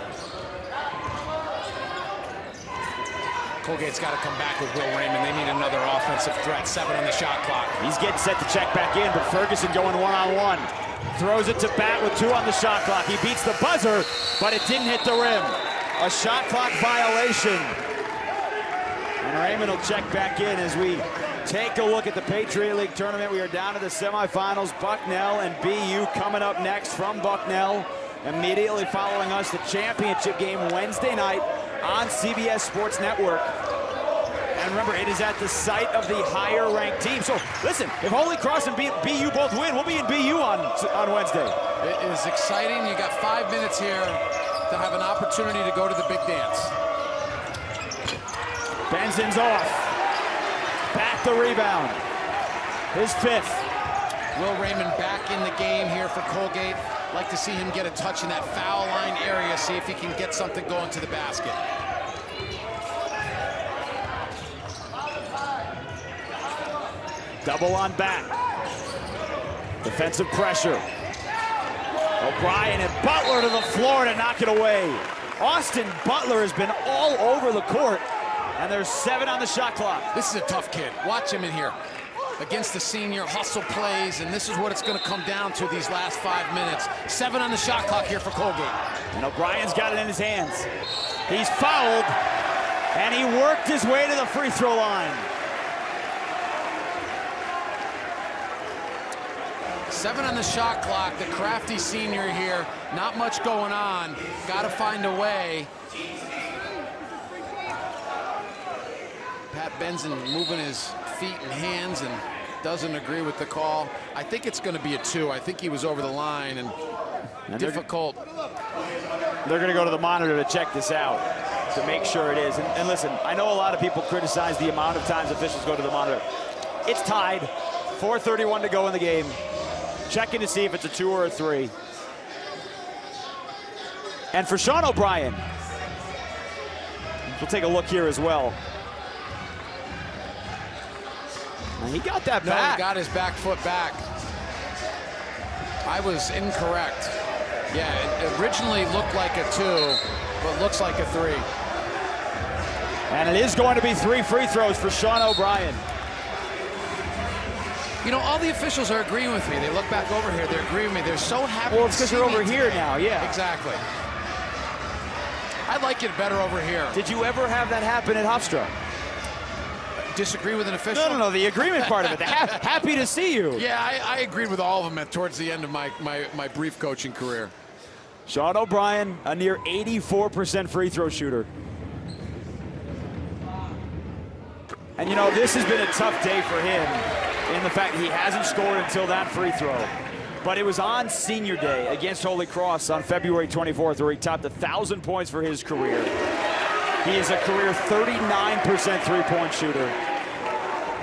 B: Colgate's got to come back with Will Rayman. They need another offensive threat. Seven on the shot clock.
A: He's getting set to check back in, but Ferguson going one-on-one. -on -one. Throws it to Batt with two on the shot clock. He beats the buzzer, but it didn't hit the rim. A shot clock violation. And Rayman will check back in as we take a look at the Patriot League tournament. We are down to the semifinals. Bucknell and BU coming up next from Bucknell. Immediately following us, the championship game Wednesday night on CBS Sports Network. And remember, it is at the site of the higher-ranked team. So, listen, if Holy Cross and BU both win, we'll be in BU on, on Wednesday.
B: It is exciting. You got five minutes here to have an opportunity to go to the big dance.
A: Benzan's off. Back the rebound. His fifth.
B: Will Rayman back in the game here for Colgate. Like to see him get a touch in that foul line area, see if he can get something going to the basket.
A: Double on back. Defensive pressure. O'Brien and Butler to the floor to knock it away. Austin Butler has been all over the court, and there's seven on the shot clock.
B: This is a tough kid. Watch him in here. Against the senior, hustle plays, and this is what it's going to come down to these last five minutes. Seven on the shot clock here for Colgate.
A: And O'Brien's got it in his hands. He's fouled, and he worked his way to the free throw line.
B: Seven on the shot clock. The crafty senior here. Not much going on. Got to find a way. Benzan moving his feet and hands and doesn't agree with the call. I think it's going to be a two. I think he was over the line and, and difficult.
A: They're, they're going to go to the monitor to check this out to make sure it is. And, and listen, I know a lot of people criticize the amount of times officials go to the monitor. It's tied. 4.31 to go in the game. Checking to see if it's a two or a three. And for Sean O'Brien, we'll take a look here as well. He got that
B: no,
A: back.
B: he got his back foot back. I was incorrect. Yeah, it originally looked like a two, but looks like a three.
A: And it is going to be three free throws for Sean O'Brien.
B: You know, all the officials are agreeing with me. They look back over here, they're agreeing with me. They're so happy
A: Well, it's because they're over here
B: today.
A: now, yeah.
B: Exactly. I like it better over here.
A: Did you ever have that happen at Hofstra?
B: Disagree with an official?
A: No, no, no, the agreement part of it. Ha happy to see you.
B: Yeah, I, I, agreed with all of them at, towards the end of my, my, my brief coaching career.
A: Sean O'Brien, a near 84% free throw shooter. And you know, this has been a tough day for him in the fact he hasn't scored until that free throw. But it was on senior day against Holy Cross on February 24th where he topped 1,000 points for his career. He is a career 39% three-point shooter.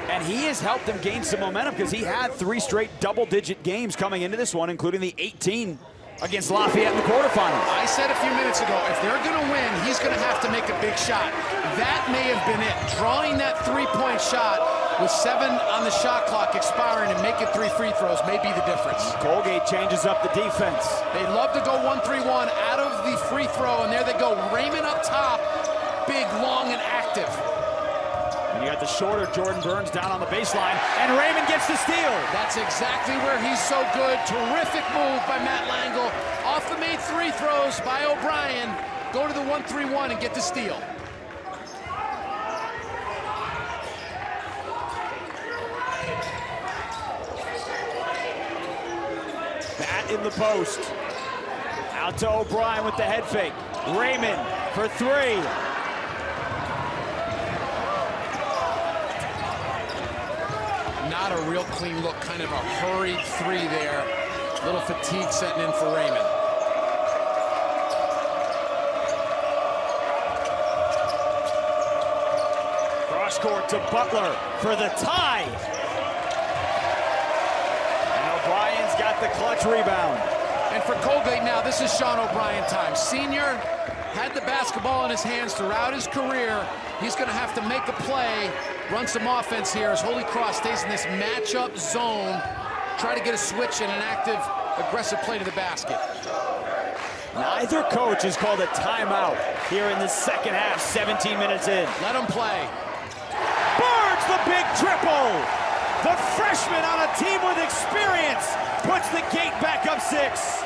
A: And he has helped them gain some momentum because he had three straight double-digit games coming into this one, including the 18 against Lafayette in the quarterfinals.
B: I said a few minutes ago, if they're going to win, he's going to have to make a big shot. That may have been it. Drawing that three-point shot with seven on the shot clock expiring and making three free throws may be the difference.
A: Colgate changes up the defense.
B: They love to go 1-3-1 out of the free throw, and there they go. Rayman up top, big, long, and active.
A: And you got the shorter Jordan Burns down on the baseline, and Rayman gets the steal.
B: That's exactly where he's so good. Terrific move by Matt Langel. Off the made three throws by O'Brien. Go to the 1-3-1 and get the steal.
A: Batt in the post. Out to O'Brien with the head fake. Rayman for three.
B: not a real clean look, kind of a hurried three there. A little fatigue setting in for Rayman.
A: Cross court to Butler for the tie. And O'Brien's got the clutch rebound.
B: For Colgate now, this is Sean O'Brien time. Senior had the basketball in his hands throughout his career. He's going to have to make a play, run some offense here as Holy Cross stays in this matchup zone. Try to get a switch and an active, aggressive play to the basket.
A: Neither coach has called a timeout here in the second half, 17 minutes in.
B: Let him play.
A: Burns the big triple. The freshman on a team with experience puts the gate back up six.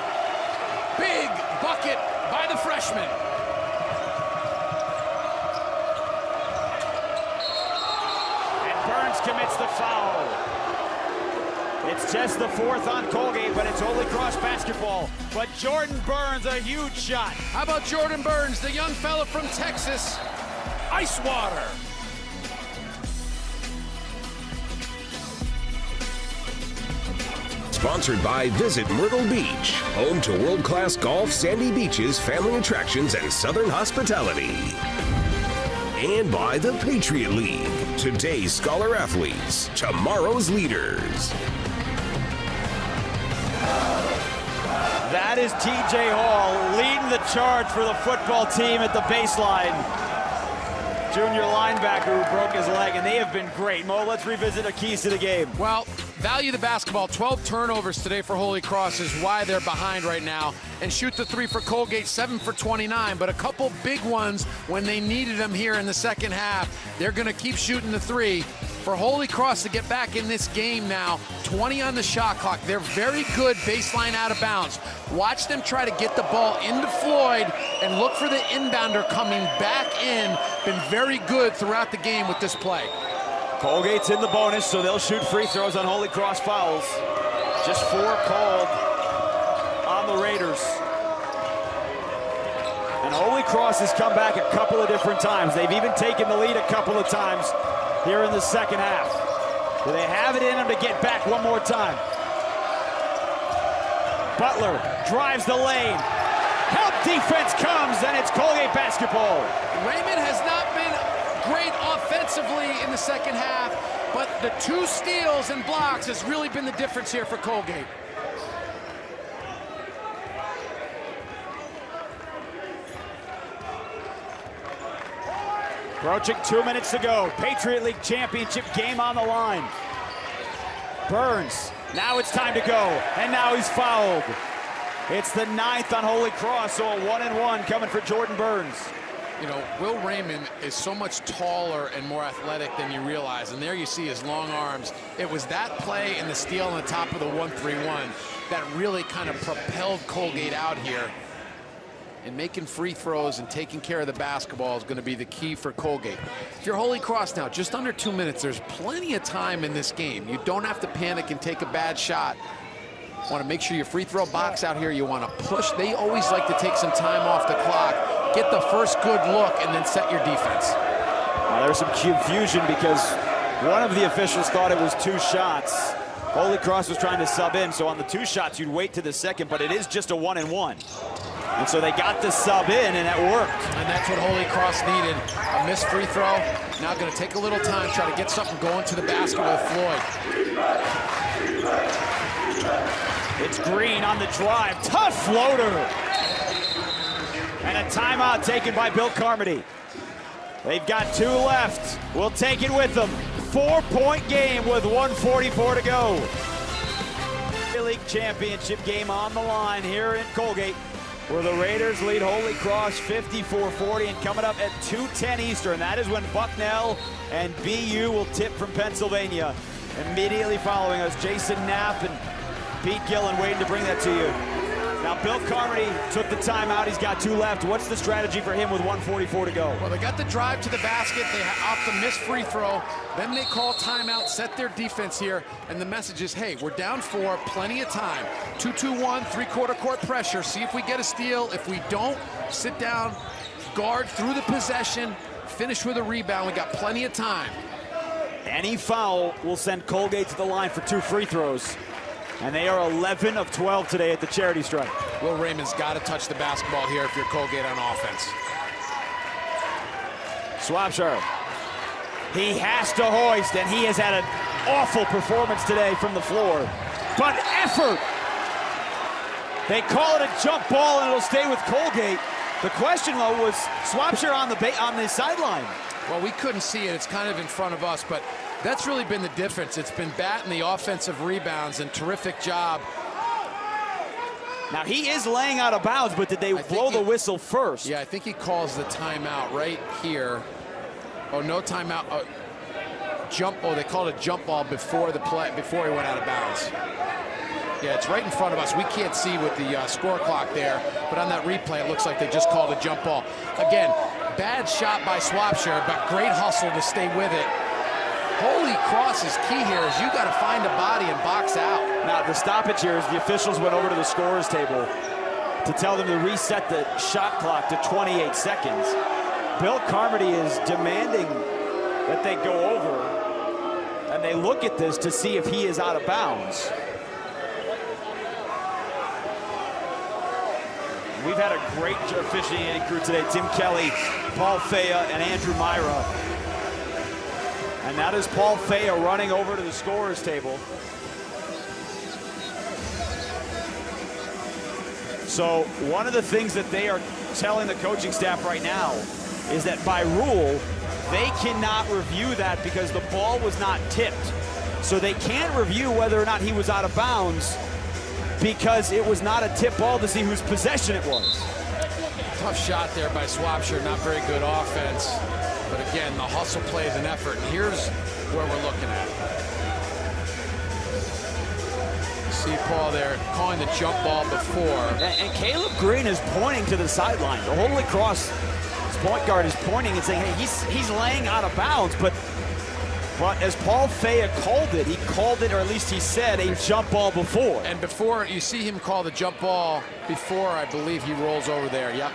B: Big bucket by the freshman.
A: And Burns commits the foul. It's just the fourth on Colgate, but it's Holy Cross basketball. But Jordan Burns, a huge shot.
B: How about Jordan Burns, the young fella from Texas? Ice water.
E: Sponsored by Visit Myrtle Beach, home to world class golf, sandy beaches, family attractions, and southern hospitality. And by the Patriot League, today's scholar athletes, tomorrow's leaders.
A: That is TJ Hall leading the charge for the football team at the baseline. Junior linebacker who broke his leg, and they have been great. Mo, let's revisit the keys to the game.
B: Well, value the basketball. 12 turnovers today for Holy Cross is why they're behind right now. And shoot the three for Colgate, seven for 29. But a couple big ones when they needed them here in the second half. They're going to keep shooting the three. For Holy Cross to get back in this game now, 20 on the shot clock. They're very good baseline out of bounds. Watch them try to get the ball into Floyd and look for the inbounder coming back in. Been very good throughout the game with this play.
A: Colgate's in the bonus, so they'll shoot free throws on Holy Cross fouls. Just four called on the Raiders. And Holy Cross has come back a couple of different times. They've even taken the lead a couple of times here in the second half. Do they have it in them to get back one more time? Butler drives the lane. Help defense comes, and it's Colgate basketball.
B: Rayman has not offensively in the second half, but the two steals and blocks has really been the difference here for Colgate.
A: Approaching two minutes to go. Patriot League Championship game on the line. Burns. Now it's time to go. And now he's fouled. It's the ninth on Holy Cross, so a one and one coming for Jordan Burns.
B: You know, Will Rayman is so much taller and more athletic than you realize. And there you see his long arms. It was that play and the steal on the top of the 1-3-1 that really kind of propelled Colgate out here. And making free throws and taking care of the basketball is going to be the key for Colgate. If you're Holy Cross now, just under two minutes, there's plenty of time in this game. You don't have to panic and take a bad shot. Want to make sure your free throw box out here. You want to push. They always like to take some time off the clock, get the first good look, and then set your defense.
A: Now, there's some confusion because one of the officials thought it was two shots. Holy Cross was trying to sub in, so on the two shots, you'd wait to the second, but it is just a one and one. And so they got the sub in, and that worked.
B: And that's what Holy Cross needed. A missed free throw. Now going to take a little time, try to get something going to the basket with Floyd.
A: It's Green on the drive. Tough floater. And a timeout taken by Bill Carmody. They've got two left. We'll take it with them. Four-point game with 144 to go. League Championship game on the line here in Colgate where the Raiders lead Holy Cross 54-40 and coming up at 2.10 Eastern. That is when Bucknell and BU will tip from Pennsylvania. Immediately following us, Jason Knapp and Pete Gillen waiting to bring that to you. Now, Bill Carmody took the timeout. He's got two left. What's the strategy for him with 144 to go?
B: Well, they got the drive to the basket. They opt the missed free throw. Then they call timeout, set their defense here, and the message is, hey, we're down four, plenty of time. 2-2-1, three-quarter court pressure. See if we get a steal. If we don't, sit down, guard through the possession, finish with a rebound. We got plenty of time.
A: Any foul will send Colgate to the line for two free throws. And they are 11 of 12 today at the charity stripe.
B: Will Rayman's got to touch the basketball here if you're Colgate on offense.
A: Swopshire He has to hoist, and he has had an awful performance today from the floor. But effort. They call it a jump ball, and it'll stay with Colgate. The question, though, was Swopshire on the on the sideline.
B: Well, we couldn't see it. It's kind of in front of us, but that's really been the difference. It's been batting the offensive rebounds and terrific job.
A: Now, he is laying out of bounds, but did they blow
B: think
A: the whistle first?
B: Yeah, I think he calls the timeout right here. Oh, no timeout. Oh, jump. Oh, they called a jump ball before the play, before he went out of bounds. Yeah, it's right in front of us. We can't see with the uh, score clock there, but on that replay, it looks like they just called a jump ball. Again, bad shot by Swopshire, but great hustle to stay with it. Holy cross is key here is you got to find a body and box out.
A: Now, the stoppage here is the officials went over to the scorer's table to tell them to reset the shot clock to 28 seconds. Bill Carmody is demanding that they go over and they look at this to see if he is out of bounds. We've had a great officiating crew today. Tim Kelly, Paul Fea, and Andrew Myra. And that is Paul Fea running over to the scorer's table. So one of the things that they are telling the coaching staff right now is that by rule, they cannot review that because the ball was not tipped. So they can't review whether or not he was out of bounds because it was not a tip ball to see whose possession it was.
B: Tough shot there by Swopshire, not very good offense. Again, the hustle plays an effort. And here's where we're looking at. See Paul there calling the jump ball before.
A: And, and Caleb Green is pointing to the sideline. The Holy Cross his point guard is pointing and saying, hey, he's, he's laying out of bounds. But, but as Paul Fea called it, he called it, or at least he said, a jump ball before.
B: And before, you see him call the jump ball before, I believe he rolls over there. Yep.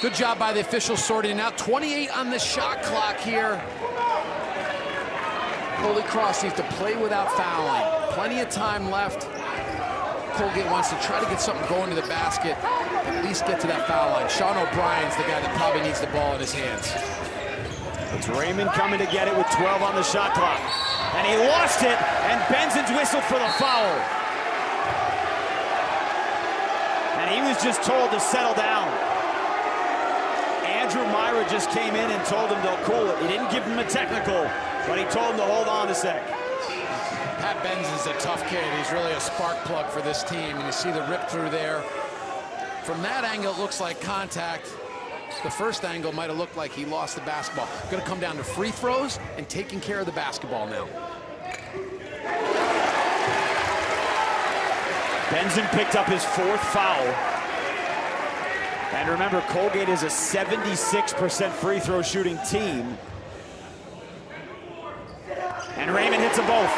B: Good job by the officials sorting out. 28 on the shot clock here. Holy Cross needs to play without fouling. Plenty of time left. Colgate wants to try to get something going to the basket, at least get to that foul line. Sean O'Brien's the guy that probably needs the ball in his hands.
A: It's Rayman coming to get it with 12 on the shot clock. And he lost it, and Benzan's whistled for the foul. And he was just told to settle down. Andrew Myra just came in and told him they'll cool it. He didn't give him a technical, but he told him to hold on a sec.
B: Pat Benz is a tough kid. He's really a spark plug for this team. And you see the rip through there. From that angle, it looks like contact. The first angle might have looked like he lost the basketball. Going to come down to free throws and taking care of the basketball now.
A: Benzan picked up his fourth foul. And remember, Colgate is a 76% free throw shooting team. And Rayman hits them both.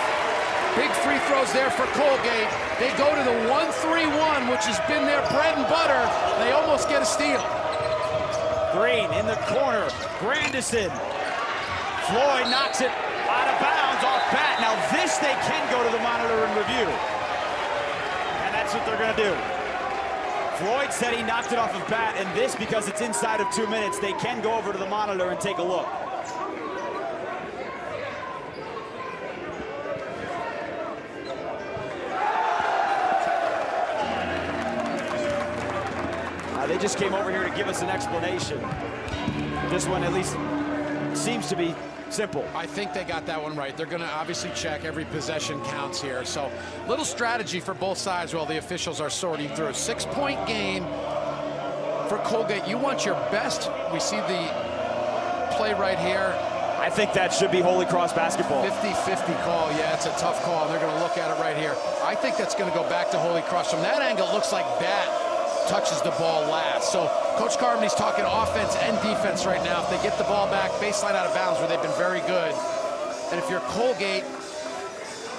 B: Big free throws there for Colgate. They go to the 1-3-1, which has been their bread and butter. They almost get a steal.
A: Green in the corner. Grandison. Floyd knocks it out of bounds off Batt. Now this they can go to the monitor and review. And that's what they're going to do. Floyd said he knocked it off of Batt, and this, because it's inside of two minutes, they can go over to the monitor and take a look. Uh, they just came over here to give us an explanation. This one at least seems to be simple.
B: I think they got that one right. They're going to obviously check every possession counts here. So little strategy for both sides while the officials are sorting through. Six-point game for Colgate. You want your best. We see the play right here.
A: I think that should be Holy Cross basketball.
B: 50-50 call. Yeah, it's a tough call. They're going to look at it right here. I think that's going to go back to Holy Cross. From that angle, it looks like Batt touches the ball last. So Coach Carmody's talking offense and defense right now. If they get the ball back, baseline out of bounds, where they've been very good. And if you're Colgate,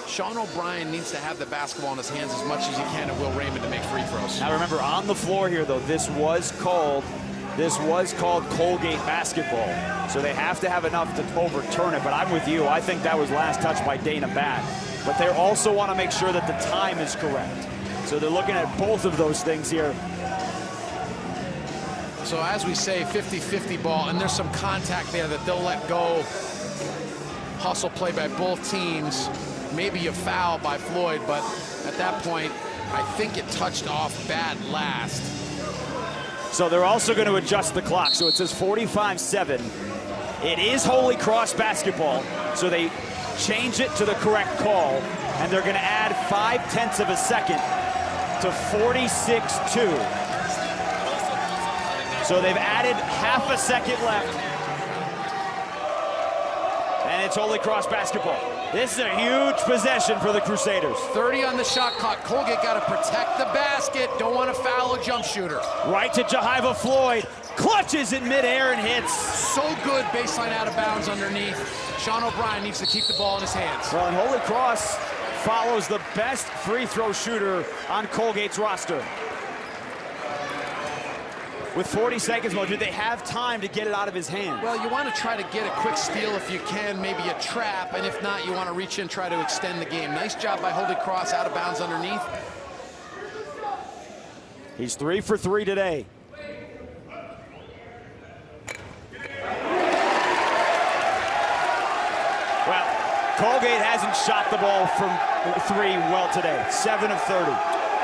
B: Sean O'Brien needs to have the basketball in his hands as much as he can and Will Rayman to make free throws.
A: Now remember, on the floor here, though, this was called this was called Colgate basketball. So they have to have enough to overturn it. But I'm with you. I think that was last touch by Dana Batt. But they also want to make sure that the time is correct. So they're looking at both of those things here.
B: So as we say, 50-50 ball, and there's some contact there that they'll let go hustle play by both teams. Maybe a foul by Floyd, but at that point, I think it touched off bad last.
A: So they're also going to adjust the clock. So it says 45-7. It is Holy Cross basketball, so they change it to the correct call, and they're going to add five-tenths of a second to 46-2. So they've added half a second left, and it's Holy Cross basketball. This is a huge possession for the Crusaders.
B: 30 on the shot clock. Colgate got to protect the basket. Don't want to foul a jump shooter.
A: Right to Jehyve Floyd. Clutches in midair and hits.
B: So good baseline out of bounds underneath. Sean O'Brien needs to keep the ball in his hands.
A: Well, and Holy Cross follows the best free throw shooter on Colgate's roster. With 40 seconds, Mo, do they have time to get it out of his hand?
B: Well, you want to try to get a quick steal if you can, maybe a trap, and if not, you want to reach in try to extend the game. Nice job by Holy Cross out of bounds underneath.
A: He's three for three today. Well, Colgate hasn't shot the ball from three well today, seven of 30.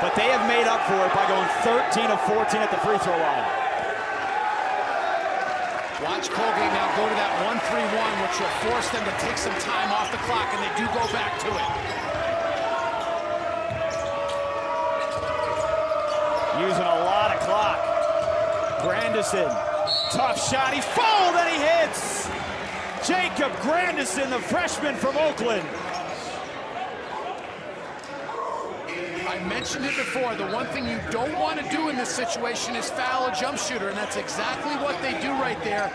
A: But they have made up for it by going 13 of 14 at the free throw line.
B: Watch Colgate now go to that 1-3-1, which will force them to take some time off the clock, and they do go back to it.
A: Using a lot of clock. Grandison, tough shot, he fouled and he hits! Jacob Grandison, the freshman from Oakland.
B: I mentioned it before, the one thing you don't want to do in this situation is foul a jump shooter, and that's exactly what they do right there.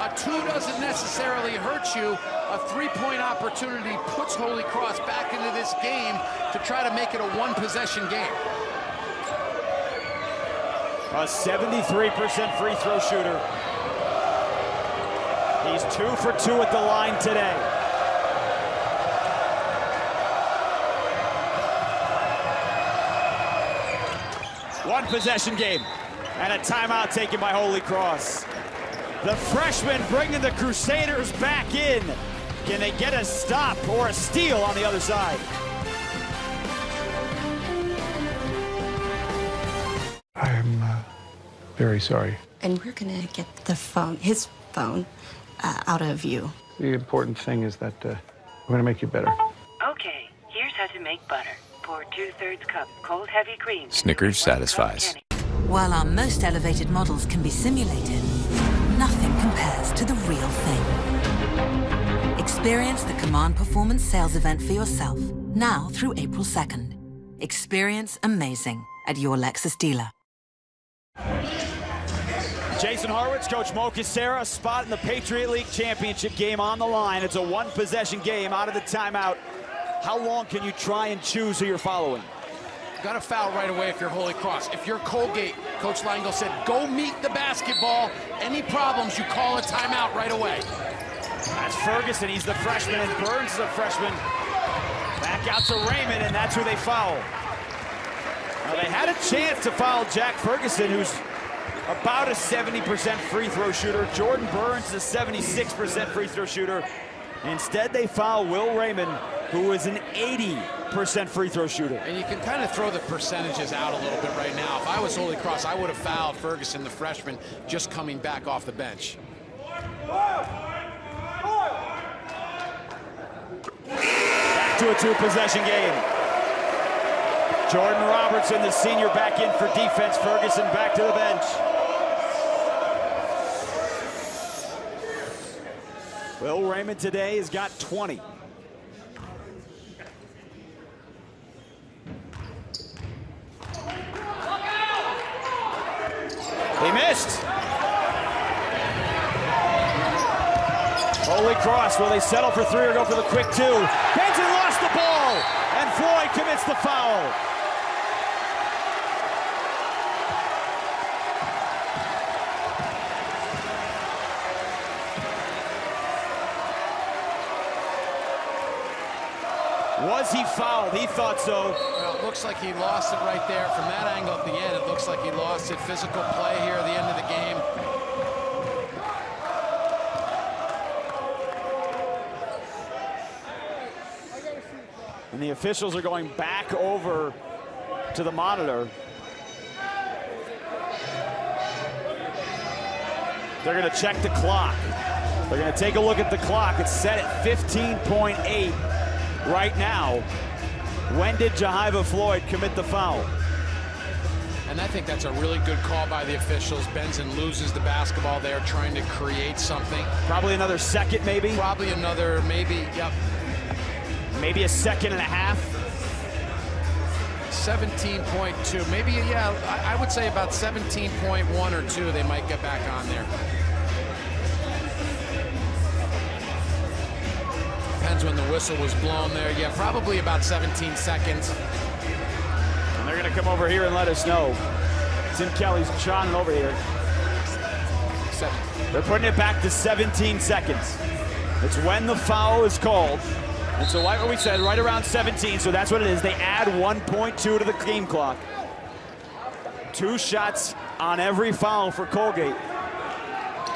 B: A two doesn't necessarily hurt you. A three-point opportunity puts Holy Cross back into this game to try to make it a one-possession game.
A: A 73% free throw shooter. He's two for two at the line today. One possession game and a timeout taken by Holy Cross. The freshman bringing the Crusaders back in. Can they get a stop or a steal on the other side?
F: I am uh, very sorry.
G: And we're gonna get the phone, his phone, uh, out of you.
F: The important thing is that uh, we're going to make you better.
H: Okay, here's how to make butter. Pour two-thirds cup cold heavy cream.
I: Snickers satisfies.
J: While our most elevated models can be simulated, nothing compares to the real thing. Experience the Command Performance Sales Event for yourself, now through April 2nd. Experience amazing at your Lexus dealer.
A: Jason Harwitz, Coach Mo Cassara, spot in the Patriot League Championship game on the line. It's a one-possession game out of the timeout. How long can you try and choose who you're following?
B: Got to foul right away if you're Holy Cross. If you're Colgate, Coach Langel said, go meet the basketball. Any problems, you call a timeout right away.
A: That's Ferguson. He's the freshman, and Burns is a freshman. Back out to Rayman, and that's who they foul. Now, they had a chance to foul Jack Ferguson, who's about a 70% free throw shooter. Jordan Burns is a 76% free throw shooter. Instead, they foul Will Rayman, who is an 80% free throw shooter.
B: And you can kind of throw the percentages out a little bit right now. If I was Holy Cross, I would have fouled Ferguson, the freshman, just coming back off the bench.
A: Back to a two-possession game. Jordan Robertson, the senior, back in for defense. Ferguson back to the bench. Will Rayman today has got 20. He missed. Holy Cross, will they settle for three or go for the quick two? Benzan lost the ball, and Floyd commits the foul. He? Thought so.
B: Well, it looks like he lost it right there. From that angle at the end, it looks like he lost it. Physical play here at the end of the game.
A: And the officials are going back over to the monitor. They're going to check the clock. They're going to take a look at the clock. It's set at 15.8 right now. When did Jehyve Floyd commit the foul?
B: And I think that's a really good call by the officials. Benzan loses the basketball there, trying to create something.
A: Probably another second, maybe?
B: Probably another, maybe, yep.
A: Maybe a second and a half.
B: 17.2, maybe, yeah, I, I would say about 17.1 or 2 they might get back on there. Depends when the whistle was blown there. Yeah, probably about 17 seconds.
A: And they're going to come over here and let us know. Tim Kelly's shotting over here.
B: Seven.
A: They're putting it back to 17 seconds. It's when the foul is called. And so like what we said, right around 17, so that's what it is. They add 1.2 to the game clock. Two shots on every foul for Colgate.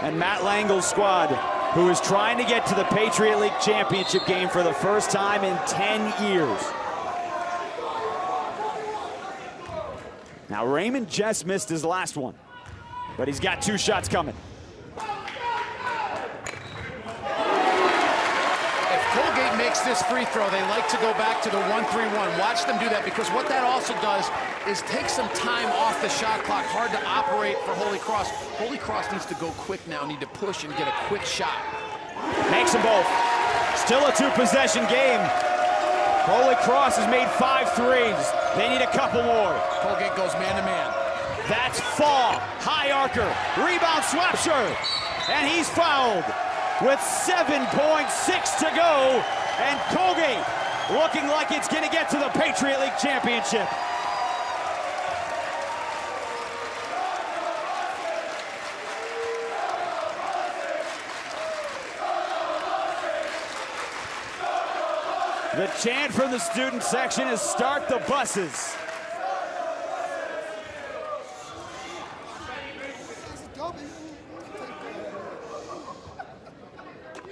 A: And Matt Langel's squad, who is trying to get to the Patriot League Championship game for the first time in 10 years. Now, Rayman just missed his last one, but he's got two shots coming.
B: If Colgate makes this free throw, they like to go back to the 1-3-1. Watch them do that because what that also does is take some time off the shot clock. Hard to operate for Holy Cross. Holy Cross needs to go quick now, need to push and get a quick shot.
A: Makes them both. Still a two-possession game. Holy Cross has made five threes. They need a couple more.
B: Colgate goes man-to-man.
A: That's Faw. High archer. Rebound Swopshire. And he's fouled with 7.6 to go. And Colgate looking like it's going to get to the Patriot League Championship. The chant from the student section is start the buses.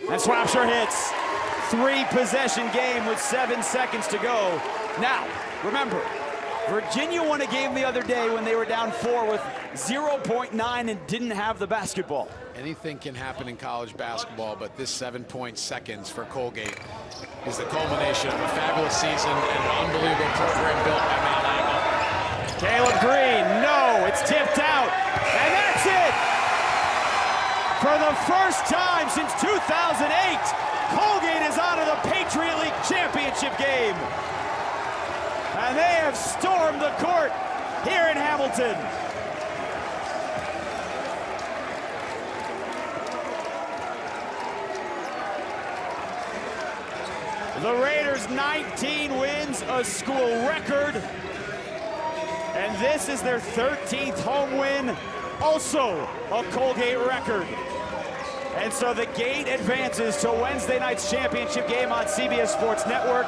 A: And Swopshire hits. Three possession game with seven seconds to go. Now, remember, Virginia won a game the other day when they were down four with 0.9 and didn't have the basketball.
B: Anything can happen in college basketball, but this seven point seconds for Colgate is the culmination of a fabulous season and an unbelievable program built by Matt Langel.
A: Caleb Green, no, it's tipped out, and that's it! For the first time since 2008, Colgate is out of the Patriot League Championship game. And they have stormed the court here in Hamilton. The Raiders 19 wins, a school record. And this is their 13th home win, also a Colgate record. And so the gate advances to Wednesday night's championship game on CBS Sports Network.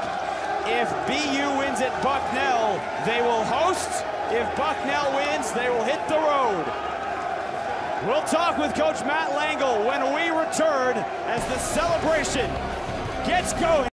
A: If BU wins at Bucknell, they will host. If Bucknell wins, they will hit the road. We'll talk with Coach Matt Langel when we return as the celebration gets going.